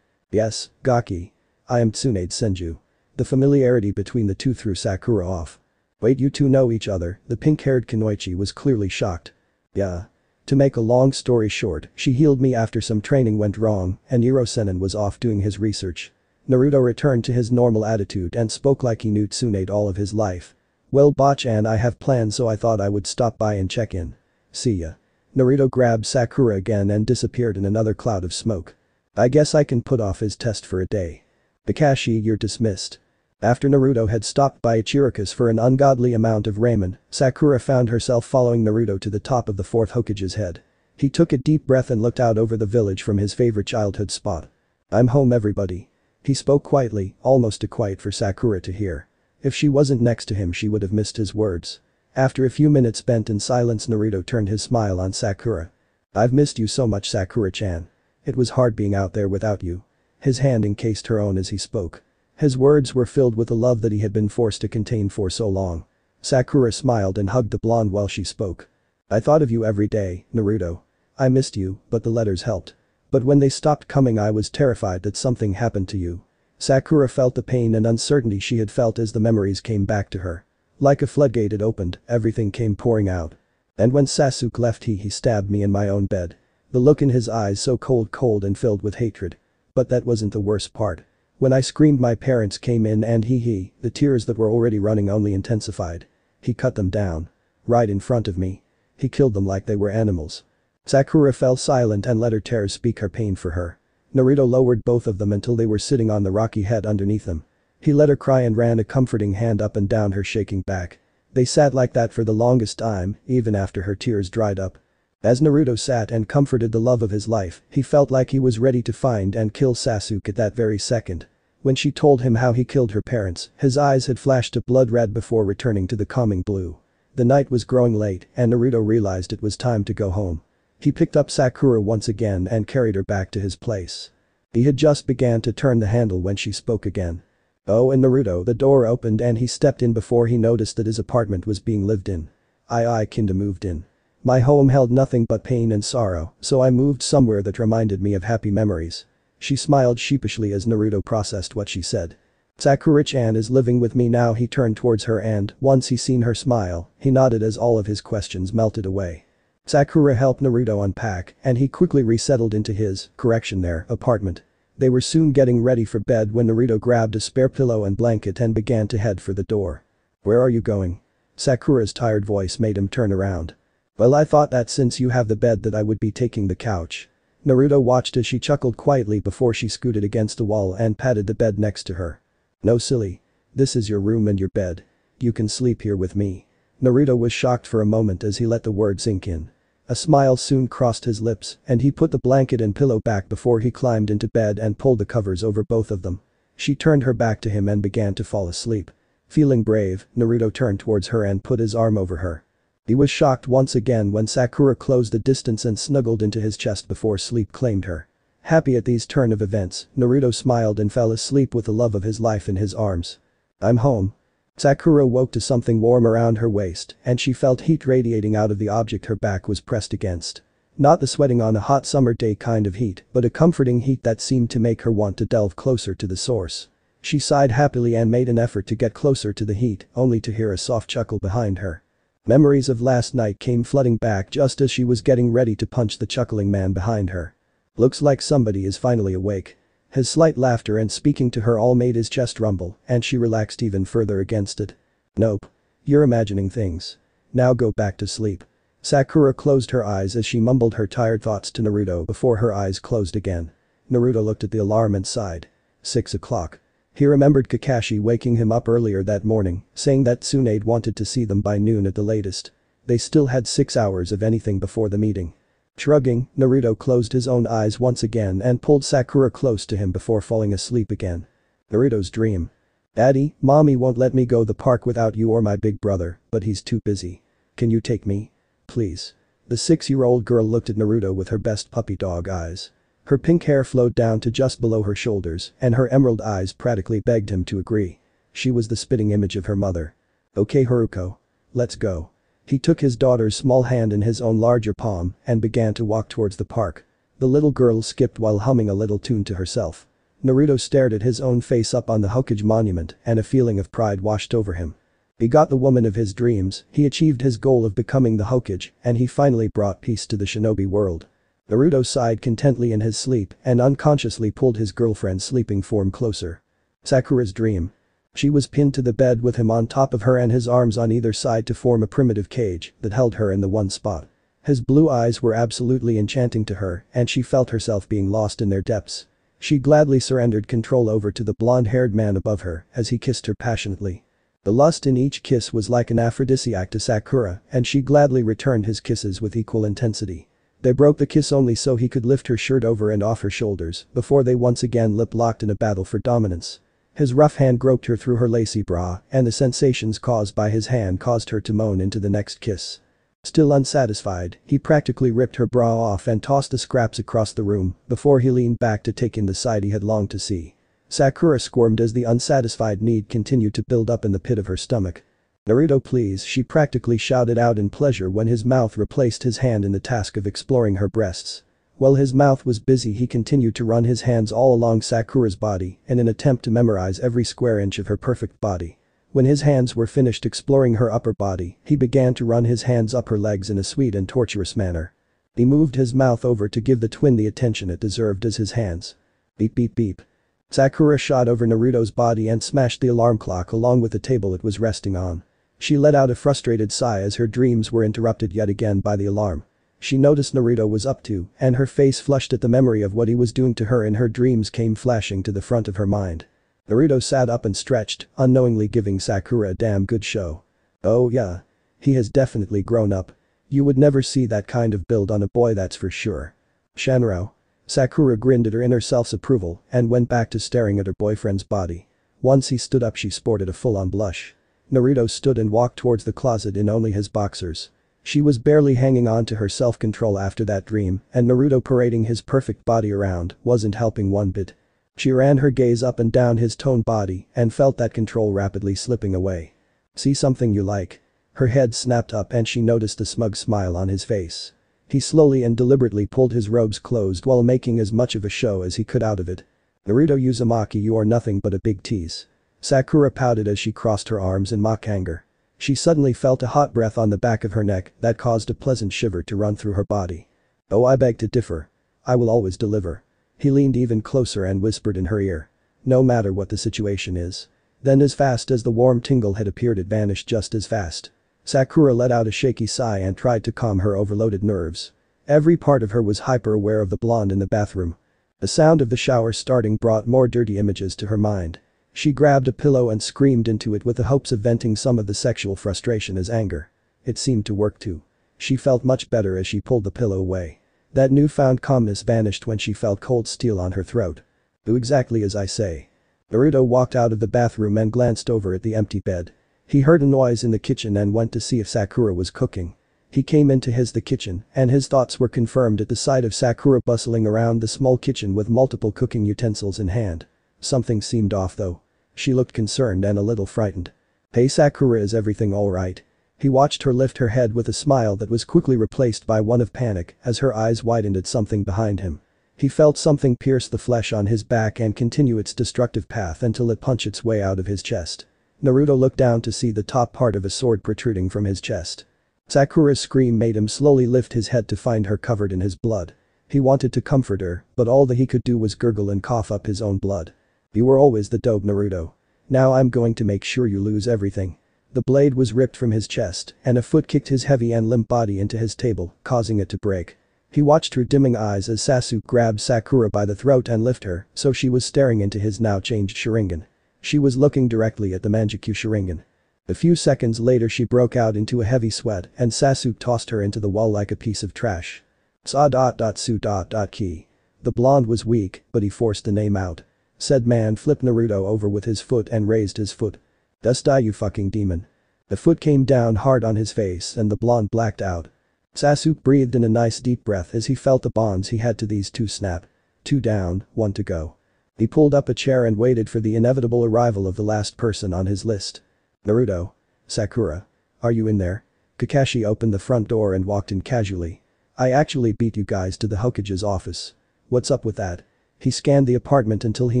Yes, Gaki. I am Tsunade Senju. The familiarity between the two threw Sakura off. Wait you two know each other, the pink-haired Kunoichi was clearly shocked. Yeah. To make a long story short, she healed me after some training went wrong and Ero Sennin was off doing his research. Naruto returned to his normal attitude and spoke like he knew Tsunade all of his life. Well Bachan I have plans so I thought I would stop by and check in. See ya. Naruto grabbed Sakura again and disappeared in another cloud of smoke. I guess I can put off his test for a day. Kakashi you're dismissed. After Naruto had stopped by Ichiraku's for an ungodly amount of ramen, Sakura found herself following Naruto to the top of the fourth Hokage's head. He took a deep breath and looked out over the village from his favorite childhood spot. I'm home everybody. He spoke quietly, almost too quiet for Sakura to hear. If she wasn't next to him she would have missed his words. After a few minutes spent in silence Naruto turned his smile on Sakura. I've missed you so much Sakura-chan. It was hard being out there without you. His hand encased her own as he spoke. His words were filled with the love that he had been forced to contain for so long. Sakura smiled and hugged the blonde while she spoke. I thought of you every day, Naruto. I missed you, but the letters helped. But when they stopped coming I was terrified that something happened to you. Sakura felt the pain and uncertainty she had felt as the memories came back to her. Like a floodgate it opened, everything came pouring out. And when Sasuke left he he stabbed me in my own bed. The look in his eyes so cold cold and filled with hatred. But that wasn't the worst part. When I screamed my parents came in and he he, the tears that were already running only intensified. He cut them down. Right in front of me. He killed them like they were animals. Sakura fell silent and let her tears speak her pain for her. Naruto lowered both of them until they were sitting on the rocky head underneath them. He let her cry and ran a comforting hand up and down her shaking back. They sat like that for the longest time, even after her tears dried up. As Naruto sat and comforted the love of his life, he felt like he was ready to find and kill Sasuke at that very second. When she told him how he killed her parents, his eyes had flashed a blood red before returning to the calming blue. The night was growing late and Naruto realized it was time to go home. He picked up Sakura once again and carried her back to his place. He had just began to turn the handle when she spoke again. Oh and Naruto the door opened and he stepped in before he noticed that his apartment was being lived in. I I kinda moved in. My home held nothing but pain and sorrow, so I moved somewhere that reminded me of happy memories. She smiled sheepishly as Naruto processed what she said. Sakura-chan is living with me now he turned towards her and, once he seen her smile, he nodded as all of his questions melted away. Sakura helped Naruto unpack and he quickly resettled into his, correction there, apartment. They were soon getting ready for bed when Naruto grabbed a spare pillow and blanket and began to head for the door. Where are you going? Sakura's tired voice made him turn around. Well I thought that since you have the bed that I would be taking the couch. Naruto watched as she chuckled quietly before she scooted against the wall and patted the bed next to her. No silly. This is your room and your bed. You can sleep here with me. Naruto was shocked for a moment as he let the word sink in. A smile soon crossed his lips and he put the blanket and pillow back before he climbed into bed and pulled the covers over both of them. She turned her back to him and began to fall asleep. Feeling brave, Naruto turned towards her and put his arm over her. He was shocked once again when Sakura closed the distance and snuggled into his chest before sleep claimed her. Happy at these turn of events, Naruto smiled and fell asleep with the love of his life in his arms. I'm home. Sakura woke to something warm around her waist and she felt heat radiating out of the object her back was pressed against. Not the sweating on a hot summer day kind of heat, but a comforting heat that seemed to make her want to delve closer to the source. She sighed happily and made an effort to get closer to the heat, only to hear a soft chuckle behind her. Memories of last night came flooding back just as she was getting ready to punch the chuckling man behind her. Looks like somebody is finally awake. His slight laughter and speaking to her all made his chest rumble and she relaxed even further against it. Nope. You're imagining things. Now go back to sleep. Sakura closed her eyes as she mumbled her tired thoughts to Naruto before her eyes closed again. Naruto looked at the alarm and sighed. 6 o'clock. He remembered Kakashi waking him up earlier that morning, saying that Tsunade wanted to see them by noon at the latest. They still had six hours of anything before the meeting. Shrugging, Naruto closed his own eyes once again and pulled Sakura close to him before falling asleep again. Naruto's dream. Daddy, mommy won't let me go the park without you or my big brother, but he's too busy. Can you take me? Please. The six-year-old girl looked at Naruto with her best puppy dog eyes. Her pink hair flowed down to just below her shoulders and her emerald eyes practically begged him to agree. She was the spitting image of her mother. Okay Haruko. Let's go. He took his daughter's small hand in his own larger palm and began to walk towards the park. The little girl skipped while humming a little tune to herself. Naruto stared at his own face up on the Hokage monument and a feeling of pride washed over him. He got the woman of his dreams, he achieved his goal of becoming the Hokage, and he finally brought peace to the shinobi world. Naruto sighed contently in his sleep and unconsciously pulled his girlfriend's sleeping form closer. Sakura's dream. She was pinned to the bed with him on top of her and his arms on either side to form a primitive cage that held her in the one spot. His blue eyes were absolutely enchanting to her and she felt herself being lost in their depths. She gladly surrendered control over to the blonde-haired man above her as he kissed her passionately. The lust in each kiss was like an aphrodisiac to Sakura and she gladly returned his kisses with equal intensity. They broke the kiss only so he could lift her shirt over and off her shoulders before they once again lip-locked in a battle for dominance. His rough hand groped her through her lacy bra and the sensations caused by his hand caused her to moan into the next kiss. Still unsatisfied, he practically ripped her bra off and tossed the scraps across the room before he leaned back to take in the sight he had longed to see. Sakura squirmed as the unsatisfied need continued to build up in the pit of her stomach. Naruto please she practically shouted out in pleasure when his mouth replaced his hand in the task of exploring her breasts. While his mouth was busy he continued to run his hands all along Sakura's body in an attempt to memorize every square inch of her perfect body. When his hands were finished exploring her upper body, he began to run his hands up her legs in a sweet and torturous manner. He moved his mouth over to give the twin the attention it deserved as his hands. Beep beep beep. Sakura shot over Naruto's body and smashed the alarm clock along with the table it was resting on. She let out a frustrated sigh as her dreams were interrupted yet again by the alarm. She noticed Naruto was up to, and her face flushed at the memory of what he was doing to her in her dreams came flashing to the front of her mind. Naruto sat up and stretched, unknowingly giving Sakura a damn good show. Oh yeah. He has definitely grown up. You would never see that kind of build on a boy that's for sure. Shannaro. Sakura grinned at her inner self's approval and went back to staring at her boyfriend's body. Once he stood up she sported a full-on blush. Naruto stood and walked towards the closet in only his boxers. She was barely hanging on to her self-control after that dream and Naruto parading his perfect body around wasn't helping one bit. She ran her gaze up and down his toned body and felt that control rapidly slipping away. See something you like? Her head snapped up and she noticed a smug smile on his face. He slowly and deliberately pulled his robes closed while making as much of a show as he could out of it. Naruto Uzumaki you are nothing but a big tease. Sakura pouted as she crossed her arms in mock anger. She suddenly felt a hot breath on the back of her neck that caused a pleasant shiver to run through her body. Oh I beg to differ. I will always deliver. He leaned even closer and whispered in her ear. No matter what the situation is. Then as fast as the warm tingle had appeared it vanished just as fast. Sakura let out a shaky sigh and tried to calm her overloaded nerves. Every part of her was hyper-aware of the blonde in the bathroom. The sound of the shower starting brought more dirty images to her mind. She grabbed a pillow and screamed into it with the hopes of venting some of the sexual frustration as anger. It seemed to work too. She felt much better as she pulled the pillow away. That newfound calmness vanished when she felt cold steel on her throat. Do exactly as I say. Naruto walked out of the bathroom and glanced over at the empty bed. He heard a noise in the kitchen and went to see if Sakura was cooking. He came into his the kitchen and his thoughts were confirmed at the sight of Sakura bustling around the small kitchen with multiple cooking utensils in hand. Something seemed off though. She looked concerned and a little frightened. Hey Sakura is everything alright? He watched her lift her head with a smile that was quickly replaced by one of panic as her eyes widened at something behind him. He felt something pierce the flesh on his back and continue its destructive path until it punched its way out of his chest. Naruto looked down to see the top part of a sword protruding from his chest. Sakura's scream made him slowly lift his head to find her covered in his blood. He wanted to comfort her, but all that he could do was gurgle and cough up his own blood. You were always the dope Naruto. Now I'm going to make sure you lose everything. The blade was ripped from his chest, and a foot kicked his heavy and limp body into his table, causing it to break. He watched her dimming eyes as Sasuke grabbed Sakura by the throat and lifted her, so she was staring into his now changed Sharingan. She was looking directly at the Mangekyo Sharingan. A few seconds later she broke out into a heavy sweat and Sasuke tossed her into the wall like a piece of trash. Sa dot dot su dot dot. The blonde was weak, but he forced the name out. Said man flipped Naruto over with his foot and raised his foot. Thus die you fucking demon. The foot came down hard on his face and the blonde blacked out. Sasuke breathed in a nice deep breath as he felt the bonds he had to these two snap. Two down, one to go. He pulled up a chair and waited for the inevitable arrival of the last person on his list. Naruto. Sakura. Are you in there? Kakashi opened the front door and walked in casually. I actually beat you guys to the Hokage's office. What's up with that? He scanned the apartment until he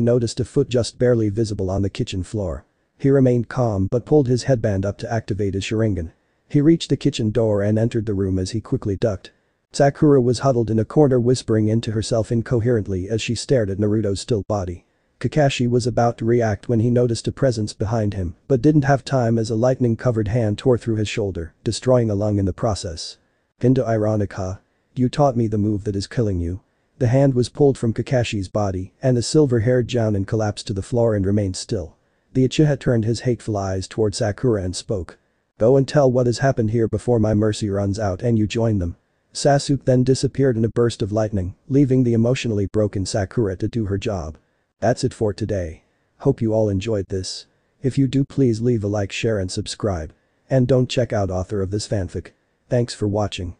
noticed a foot just barely visible on the kitchen floor. He remained calm but pulled his headband up to activate his Sharingan. He reached the kitchen door and entered the room as he quickly ducked. Sakura was huddled in a corner whispering into herself incoherently as she stared at Naruto's still body. Kakashi was about to react when he noticed a presence behind him, but didn't have time as a lightning-covered hand tore through his shoulder, destroying a lung in the process. Kinda? You taught me the move that is killing you. The hand was pulled from Kakashi's body, and the silver-haired Jounin collapsed to the floor and remained still. The Uchiha turned his hateful eyes toward Sakura and spoke. Go and tell what has happened here before my mercy runs out and you join them. Sasuke then disappeared in a burst of lightning, leaving the emotionally broken Sakura to do her job. That's it for today. Hope you all enjoyed this. If you do please leave a like share and subscribe. And don't check out author of this fanfic. Thanks for watching.